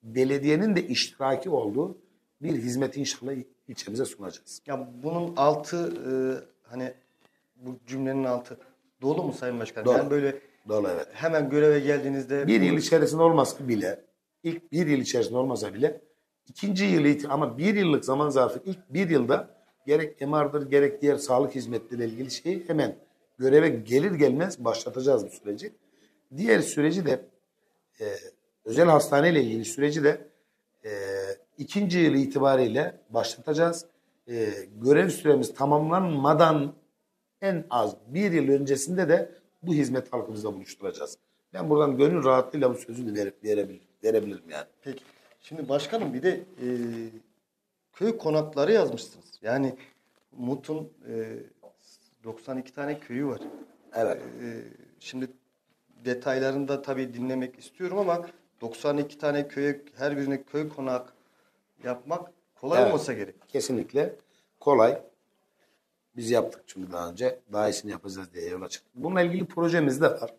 belediyenin de iştiraki olduğu bir hizmeti inşallah ilçemize sunacağız. Ya bunun altı e, hani bu cümlenin altı dolu mu Sayın Başkanım? Dolu. Yani böyle Dolu evet. hemen göreve geldiğinizde Bir yıl içerisinde olmasa bile, ilk bir yıl içerisinde olmasa bile ikinci yıl ama bir yıllık zaman zarfı ilk bir yılda gerek MR'dır gerek diğer sağlık hizmetleriyle ilgili şeyi hemen göreve gelir gelmez başlatacağız bu süreci. Diğer süreci de e, özel hastaneyle ilgili süreci de e, ikinci yıl itibariyle başlatacağız. E, görev süremiz tamamlanmadan en az bir yıl öncesinde de bu hizmet halkımızla buluşturacağız. Ben buradan gönül rahatlığıyla bu sözü de verip verebilirim, verebilirim yani. Peki. Şimdi başkanım bir de e, köy konakları yazmışsınız. Yani Mut'un e, 92 tane köyü var. Evet. E, şimdi detaylarını da tabii dinlemek istiyorum ama 92 tane köye her birine köy konak yapmak kolay Evet. olmasa gerek. Kesinlikle kolay. Biz yaptık çünkü daha önce. Daha iyisini yapacağız diye yola çıktık. Bununla ilgili projemiz de var.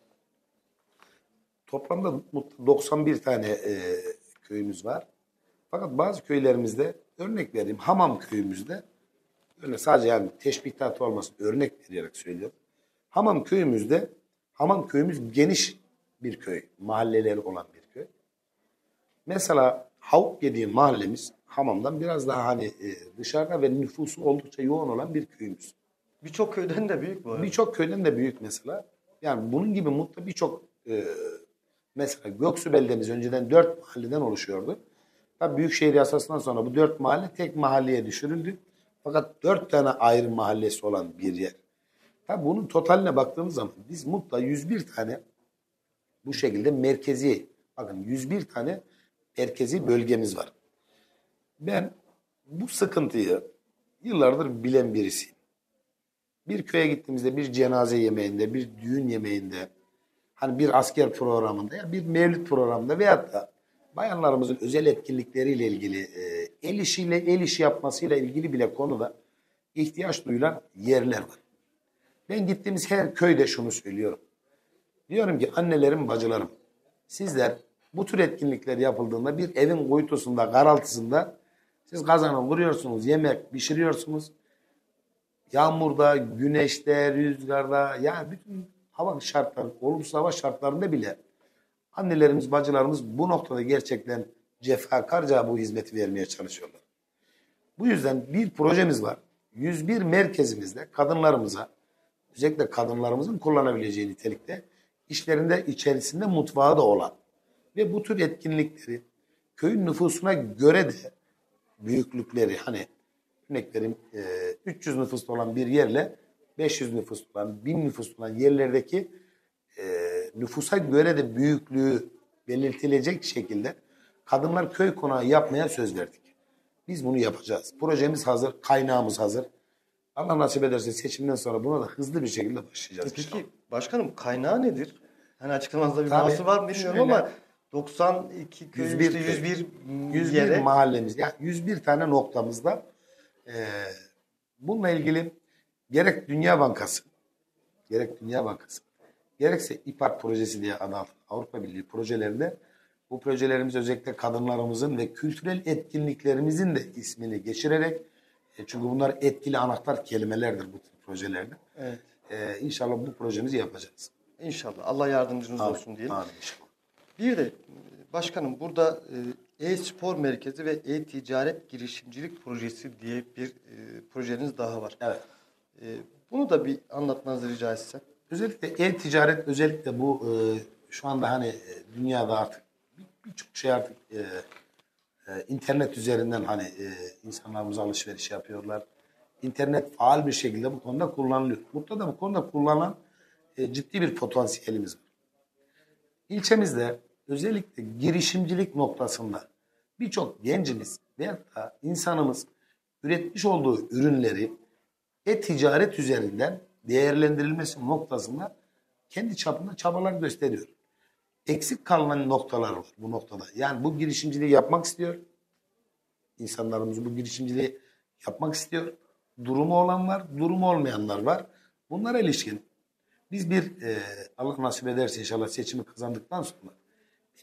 Toplamda mut- 91 tane e, köyümüz var. Fakat bazı köylerimizde örnek vereyim Hamam köyümüzde öyle sadece yani teşbihtat olmasın örnek vererek söylüyorum. Hamam köyümüzde Hamam köyümüz geniş bir köy. Mahalleleri olan bir köy. Mesela Havuk dediğim mahallemiz Hamam'dan biraz daha hani e, dışarıda ve nüfusu oldukça yoğun olan bir köyümüz. Birçok köyden de büyük bu. arada. Birçok köyden de büyük mesela. Yani bunun gibi Mutlu birçok e, mesela Göksu beldemiz önceden dört mahalleden oluşuyordu. Tabii Büyükşehir yasasından sonra bu dört mahalle tek mahalleye düşürüldü. Fakat dört tane ayrı mahallesi olan bir yer. Tabii bunun totaline baktığımız zaman biz Mutlu'da 101 tane bu şekilde merkezi bakın 101 tane merkezi bölgemiz var. Ben bu sıkıntıyı yıllardır bilen birisiyim. Bir köye gittiğimizde bir cenaze yemeğinde, bir düğün yemeğinde, hani bir asker programında ya bir mevlüt programında veyahut da bayanlarımızın özel etkinlikleriyle ilgili, e, el işiyle el işi yapmasıyla ilgili bile konuda ihtiyaç duyulan yerler var. Ben gittiğimiz her köyde şunu söylüyorum. Diyorum ki annelerim, bacılarım, sizler bu tür etkinlikler yapıldığında bir evin kuytusunda, karaltısında siz kazanı vuruyorsunuz, yemek pişiriyorsunuz. Yağmurda, güneşte, rüzgarda, yani bütün hava şartları, olumsuz hava şartlarında bile annelerimiz, bacılarımız bu noktada gerçekten cefakarca bu hizmeti vermeye çalışıyorlar. Bu yüzden bir projemiz var. 101 merkezimizde kadınlarımıza özellikle kadınlarımızın kullanabileceği nitelikte işlerinde içerisinde mutfağı da olan ve bu tür etkinlikleri köyün nüfusuna göre de büyüklükleri hani örnek vereyim e, 300 nüfuslu olan bir yerle 500 nüfuslu olan 1000 nüfuslu olan yerlerdeki e, nüfusa göre de büyüklüğü belirtilecek şekilde kadınlar köy konağı yapmaya söz verdik. Biz bunu yapacağız. Projemiz hazır, kaynağımız hazır. Allah nasip ederse seçimden sonra buna da hızlı bir şekilde başlayacağız. E inşallah. Peki başkanım kaynağı nedir? Hani açıklamanızda bir Tabii, var mı bilmiyorum şöyle, ama 92 köy 101 işte 101, 101 yere mahallemiz, yani 101 tane noktamızda e, bununla ilgili gerek Dünya Bankası, gerek Dünya Bankası, gerekse İPART projesi diye adı altında Avrupa Birliği projelerinde bu projelerimiz özellikle kadınlarımızın ve kültürel etkinliklerimizin de ismini geçirerek e, çünkü bunlar etkili anahtar kelimelerdir bu tür projelerde. Evet. E, inşallah bu projemizi yapacağız. İnşallah Allah yardımcınız Amin. olsun diyelim. Amin inşallah. Bir de e, başkanım burada e, e-spor merkezi ve e-ticaret girişimcilik projesi diye bir e, projeniz daha var. Evet. E, bunu da bir anlatmanızı rica etsem. Özellikle e-ticaret özellikle bu e, şu anda hani e, dünyada artık bir- birçok şey artık e, e, internet üzerinden hani e, insanlarımız alışveriş yapıyorlar. İnternet faal bir şekilde bu konuda kullanılıyor. Burada da bu konuda kullanılan e, ciddi bir potansiyelimiz var. İlçemizde özellikle girişimcilik noktasında birçok gencimiz veyahut da insanımız üretmiş olduğu ürünleri e-ticaret üzerinden değerlendirilmesi noktasında kendi çapında çabalar gösteriyor. Eksik kalan noktalar var bu noktada. Yani bu girişimciliği yapmak istiyor. İnsanlarımız bu girişimciliği yapmak istiyor. Durumu olan var, durumu olmayanlar var. Bunlara ilişkin biz bir e, Allah nasip ederse inşallah seçimi kazandıktan sonra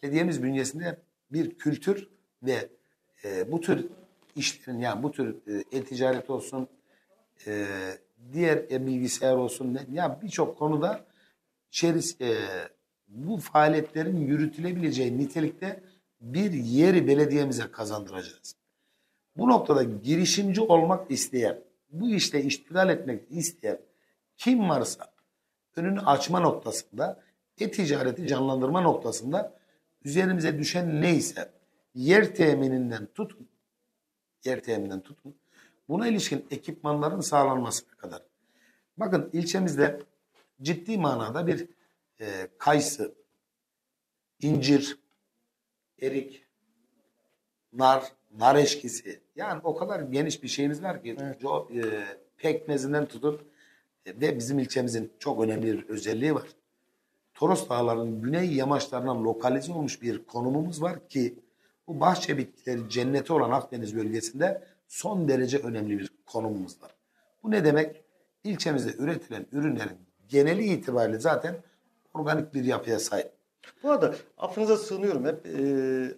belediyemiz bünyesinde bir kültür ve e, bu tür işlerin yani bu tür e, e-ticaret olsun, e, diğer e, bilgisayar olsun ne- ya birçok konuda içeris, e, bu faaliyetlerin yürütülebileceği nitelikte bir yeri belediyemize kazandıracağız. Bu noktada girişimci olmak isteyen, bu işte iştigal etmek isteyen kim varsa önünü açma noktasında, e-ticareti canlandırma noktasında üzerimize düşen neyse yer temininden tutun, yer temininden tutun, buna ilişkin ekipmanların sağlanmasına kadar. Bakın ilçemizde ciddi manada bir e, kayısı, incir, erik, nar, nar eşkisi. Yani o kadar geniş bir şeyimiz var ki co- e, pekmezinden tutun e, ve bizim ilçemizin çok önemli bir özelliği var. Toros Dağları'nın güney yamaçlarına lokalize olmuş bir konumumuz var ki bu bahçe bitkileri cenneti olan Akdeniz bölgesinde son derece önemli bir konumumuz var. Bu ne demek? İlçemizde üretilen ürünlerin geneli itibariyle zaten organik bir yapıya sahip. Bu arada affınıza sığınıyorum. Hep e,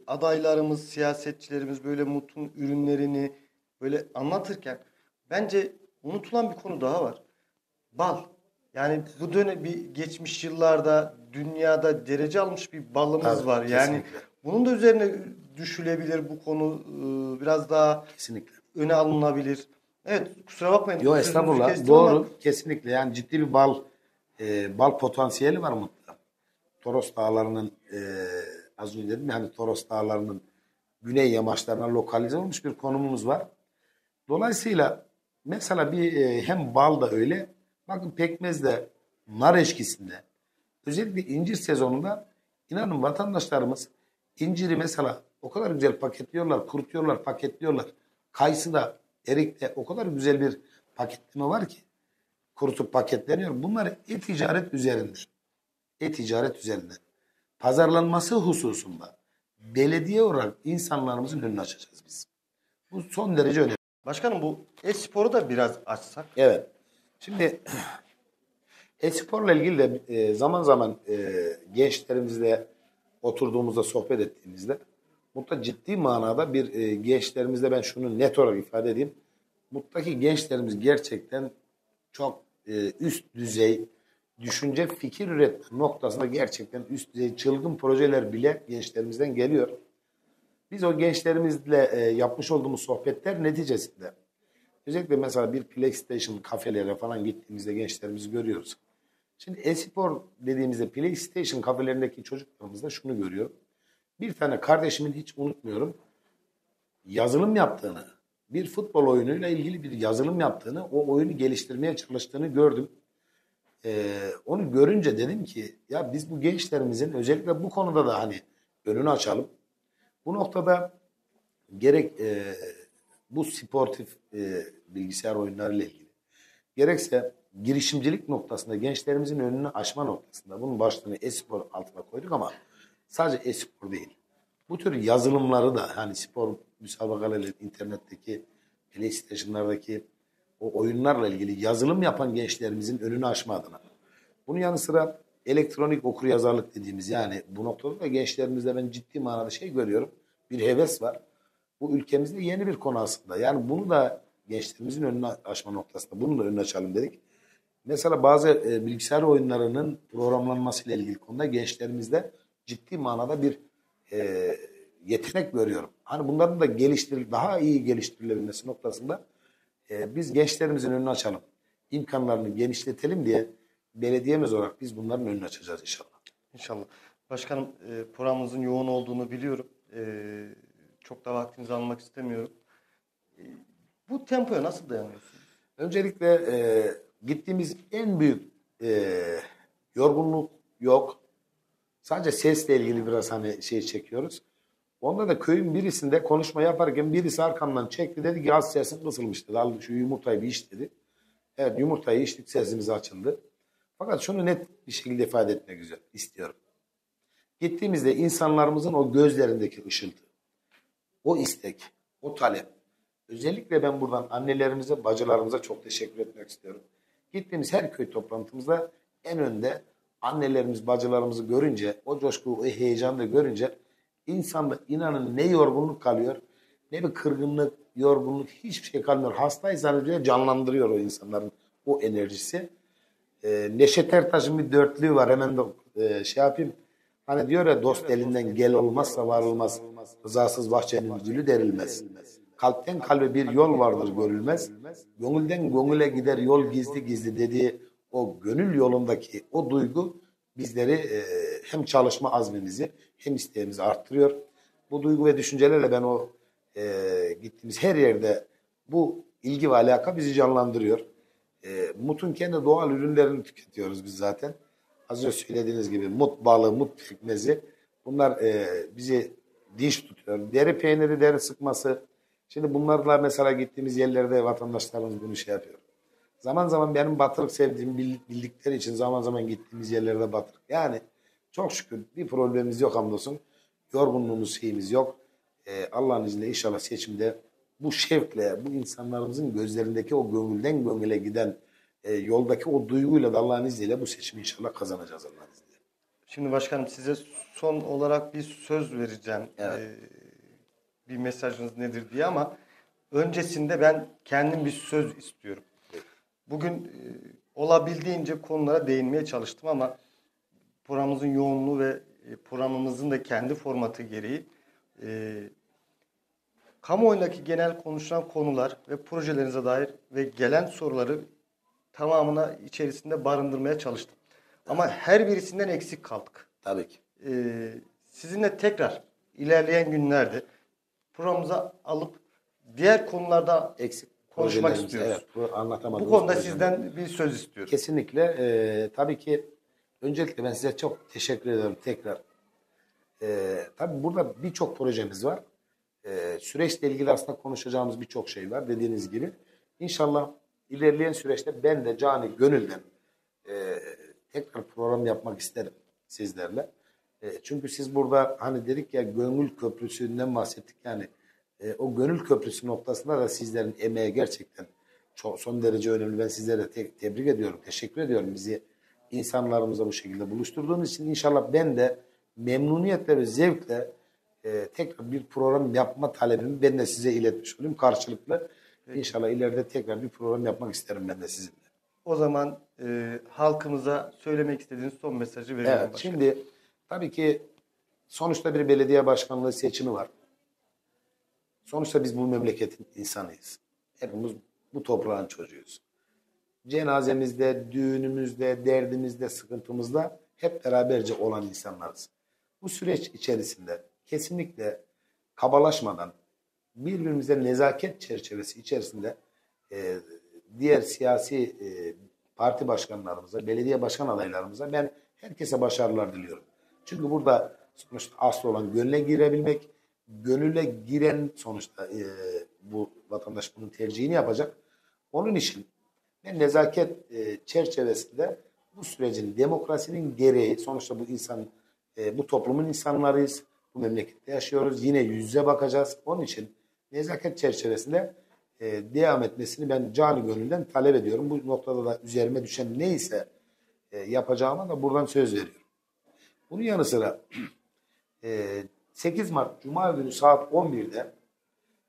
adaylarımız, siyasetçilerimiz böyle mutun ürünlerini böyle anlatırken bence unutulan bir konu daha var. Bal. Yani bu dönem bir geçmiş yıllarda dünyada derece almış bir balımız Tabii, var. Yani kesinlikle. bunun da üzerine düşülebilir bu konu e, biraz daha Kesinlikle. öne alınabilir. Evet kusura bakmayın. Yo sözünüzü estağfurullah. Doğru. ama Kesinlikle. Yani ciddi bir bal e, bal potansiyeli var Mutlu'da. Toros Dağları'nın e, az önce dedim yani Toros Dağları'nın güney yamaçlarına lokalize olmuş bir konumumuz var. Dolayısıyla mesela bir e, hem bal da öyle. Bakın pekmezde, nar eşkisinde özellikle incir sezonunda inanın vatandaşlarımız inciri mesela o kadar güzel paketliyorlar, kurutuyorlar, paketliyorlar. Kayısıda, erikte o kadar güzel bir paketleme var ki kurutup paketleniyor. Bunlar e-ticaret üzerinden. E-ticaret üzerinden. Pazarlanması hususunda belediye olarak insanlarımızın önünü açacağız biz. Bu son derece önemli. başkanım bu e-sporu da biraz açsak. Evet. Şimdi e-sporla ilgili de e, zaman zaman e, gençlerimizle oturduğumuzda sohbet ettiğimizde burada ciddi manada bir e, gençlerimizde ben şunu net olarak ifade edeyim. Muttaki gençlerimiz gerçekten çok e, üst düzey düşünce, fikir üretme noktasında gerçekten üst düzey çılgın projeler bile gençlerimizden geliyor. Biz o gençlerimizle yapmış olduğumuz sohbetler neticesinde Özellikle mesela bir PlayStation kafelere falan gittiğimizde gençlerimizi görüyoruz. Şimdi e-spor dediğimizde PlayStation kafelerindeki çocuklarımızda şunu görüyor. Bir tane kardeşimin hiç unutmuyorum yazılım yaptığını, bir futbol oyunuyla ilgili bir yazılım yaptığını, o oyunu geliştirmeye çalıştığını gördüm. Ee, onu görünce dedim ki ya biz bu gençlerimizin özellikle bu konuda da hani önünü açalım. Bu noktada gerek e, bu sportif e, bilgisayar oyunlarıyla ilgili gerekse girişimcilik noktasında gençlerimizin önünü aşma noktasında bunun başlığını e-spor altına koyduk ama sadece e-spor değil. Bu tür yazılımları da hani spor müsabakalarıyla internetteki PlayStation'lardaki o oyunlarla ilgili yazılım yapan gençlerimizin önünü aşma adına. Bunun yanı sıra elektronik okur yazarlık dediğimiz yani bu noktada da gençlerimizde ben ciddi manada şey görüyorum. Bir heves var. Bu ülkemizde yeni bir konu aslında. Yani bunu da gençlerimizin önünü aşma noktasında bunu da önünü açalım dedik. Mesela bazı e, bilgisayar oyunlarının programlanması ile ilgili konuda gençlerimizde ciddi manada bir e, yetenek görüyorum. Hani bunların da geliştiril daha iyi geliştirilebilmesi noktasında e, biz gençlerimizin önünü açalım. İmkanlarını genişletelim diye belediyemiz olarak biz bunların önünü açacağız inşallah. İnşallah. Başkanım e, programımızın yoğun olduğunu biliyorum. E, çok da vaktinizi almak istemiyorum. E, bu tempoya nasıl dayanıyorsunuz? Öncelikle e, gittiğimiz en büyük e, yorgunluk yok. Sadece sesle ilgili biraz hani şey çekiyoruz. Onda da köyün birisinde konuşma yaparken birisi arkamdan çekti dedi ki az sesin kısılmıştı. Al şu yumurtayı bir iç dedi. Evet yumurtayı içtik sesimiz açıldı. Fakat şunu net bir şekilde ifade etmek güzel istiyorum. Gittiğimizde insanlarımızın o gözlerindeki ışıltı, o istek, o talep. Özellikle ben buradan annelerimize, bacılarımıza çok teşekkür etmek istiyorum. Gittiğimiz her köy toplantımızda en önde annelerimiz, bacılarımızı görünce, o coşku, o heyecanı da görünce insanda inanın ne yorgunluk kalıyor, ne bir kırgınlık, yorgunluk hiçbir şey kalmıyor. Hastaysanız bile canlandırıyor o insanların o enerjisi. Ee, Neşet Ertaş'ın bir dörtlüğü var hemen de e, şey yapayım. Hani diyor ya dost elinden gel olmazsa var olmaz. Rızasız bahçenin gülü derilmez. Kalpten kalbe bir yol vardır görülmez. Gönülden gönüle gider yol gizli gizli dediği o gönül yolundaki o duygu bizleri e, hem çalışma azmimizi hem isteğimizi arttırıyor. Bu duygu ve düşüncelerle ben o e, gittiğimiz her yerde bu ilgi ve alaka bizi canlandırıyor. E, Mut'un kendi doğal ürünlerini tüketiyoruz biz zaten. Az önce söylediğiniz gibi mut balığı, mut pekmezi bunlar e, bizi dinç tutuyor. Deri peyniri, deri sıkması. Şimdi bunlarla mesela gittiğimiz yerlerde vatandaşlarımız bunu şey yapıyor. Zaman zaman benim batırık sevdiğimi bildikleri için zaman zaman gittiğimiz yerlerde batırık. Yani çok şükür bir problemimiz yok hamdolsun. Yorgunluğumuz şeyimiz yok. Ee, Allah'ın izniyle inşallah seçimde bu şevkle, bu insanlarımızın gözlerindeki o gönülden gönüle giden e, yoldaki o duyguyla da Allah'ın izniyle bu seçimi inşallah kazanacağız Allah'ın izniyle. Şimdi başkanım size son olarak bir söz vereceğim. Evet. Ee, bir mesajınız nedir diye ama öncesinde ben kendim bir söz istiyorum. Bugün e, olabildiğince konulara değinmeye çalıştım ama programımızın yoğunluğu ve e, programımızın da kendi formatı gereği e, kamuoyundaki genel konuşulan konular ve projelerinize dair ve gelen soruları tamamına içerisinde barındırmaya çalıştım. Ama her birisinden eksik kaldık. Tabii ki. Ee, sizinle tekrar ilerleyen günlerde programımıza alıp diğer konularda Eksik konuşmak istiyoruz. Evet, bu anlatamadığımız Bu konuda projeler. sizden bir söz istiyorum. Kesinlikle. e, tabii ki öncelikle ben size çok teşekkür ediyorum tekrar. E, tabii burada birçok projemiz var. E, süreçle ilgili aslında konuşacağımız birçok şey var dediğiniz gibi. İnşallah ilerleyen süreçte ben de cani gönülden e, tekrar program yapmak isterim sizlerle. E, çünkü siz burada hani dedik ya gönül köprüsünden bahsettik yani e, o gönül köprüsü noktasında da sizlerin emeği gerçekten çok son derece önemli. Ben sizlere te- tebrik ediyorum, teşekkür ediyorum bizi insanlarımıza bu şekilde buluşturduğunuz için. inşallah ben de memnuniyetle ve zevkle e, tekrar bir program yapma talebimi ben de size iletmiş olayım karşılıklı. İnşallah ileride tekrar bir program yapmak isterim ben de sizinle. O zaman e, halkımıza söylemek istediğiniz son mesajı verin. Evet, şimdi tabii ki sonuçta bir belediye başkanlığı seçimi var. Sonuçta biz bu memleketin insanıyız. Hepimiz bu toprağın çocuğuyuz. Cenazemizde, düğünümüzde, derdimizde, sıkıntımızda hep beraberce olan insanlarız. Bu süreç içerisinde kesinlikle kabalaşmadan birbirimize nezaket çerçevesi içerisinde e, diğer siyasi e, parti başkanlarımıza, belediye başkan adaylarımıza ben herkese başarılar diliyorum. Çünkü burada sonuçta asıl olan gönüle girebilmek, gönüle giren sonuçta e, bu vatandaş bunun tercihini yapacak. Onun için ben nezaket e, çerçevesinde bu sürecin demokrasinin gereği sonuçta bu insan e, bu toplumun insanlarıyız. Bu memlekette yaşıyoruz. Yine yüz yüze bakacağız. Onun için nezaket çerçevesinde e, devam etmesini ben canı gönülden talep ediyorum. Bu noktada da üzerime düşen neyse e, yapacağıma da buradan söz veriyorum. Bunun yanı sıra e, 8 Mart Cuma günü saat 11'de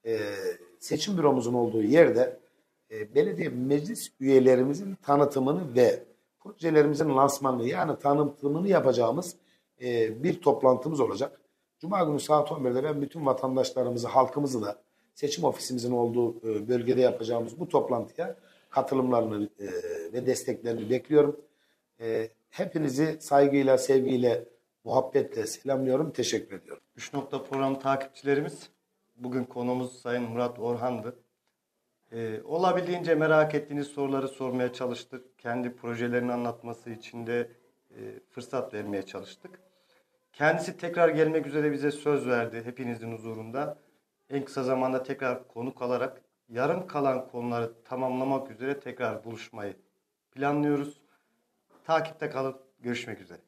e, seçim büromuzun olduğu yerde e, belediye meclis üyelerimizin tanıtımını ve projelerimizin lansmanını yani tanıtımını yapacağımız e, bir toplantımız olacak. Cuma günü saat 11'de ben bütün vatandaşlarımızı, halkımızı da seçim ofisimizin olduğu e, bölgede yapacağımız bu toplantıya katılımlarını e, ve desteklerini bekliyorum. E, hepinizi saygıyla, sevgiyle, muhabbetle selamlıyorum. Teşekkür ediyorum. 3 nokta programı takipçilerimiz bugün konumuz Sayın Murat Orhan'dı. Olabildiğince merak ettiğiniz soruları sormaya çalıştık. Kendi projelerini anlatması için de fırsat vermeye çalıştık. Kendisi tekrar gelmek üzere bize söz verdi hepinizin huzurunda. En kısa zamanda tekrar konuk alarak yarım kalan konuları tamamlamak üzere tekrar buluşmayı planlıyoruz. Takipte kalın. Görüşmek üzere.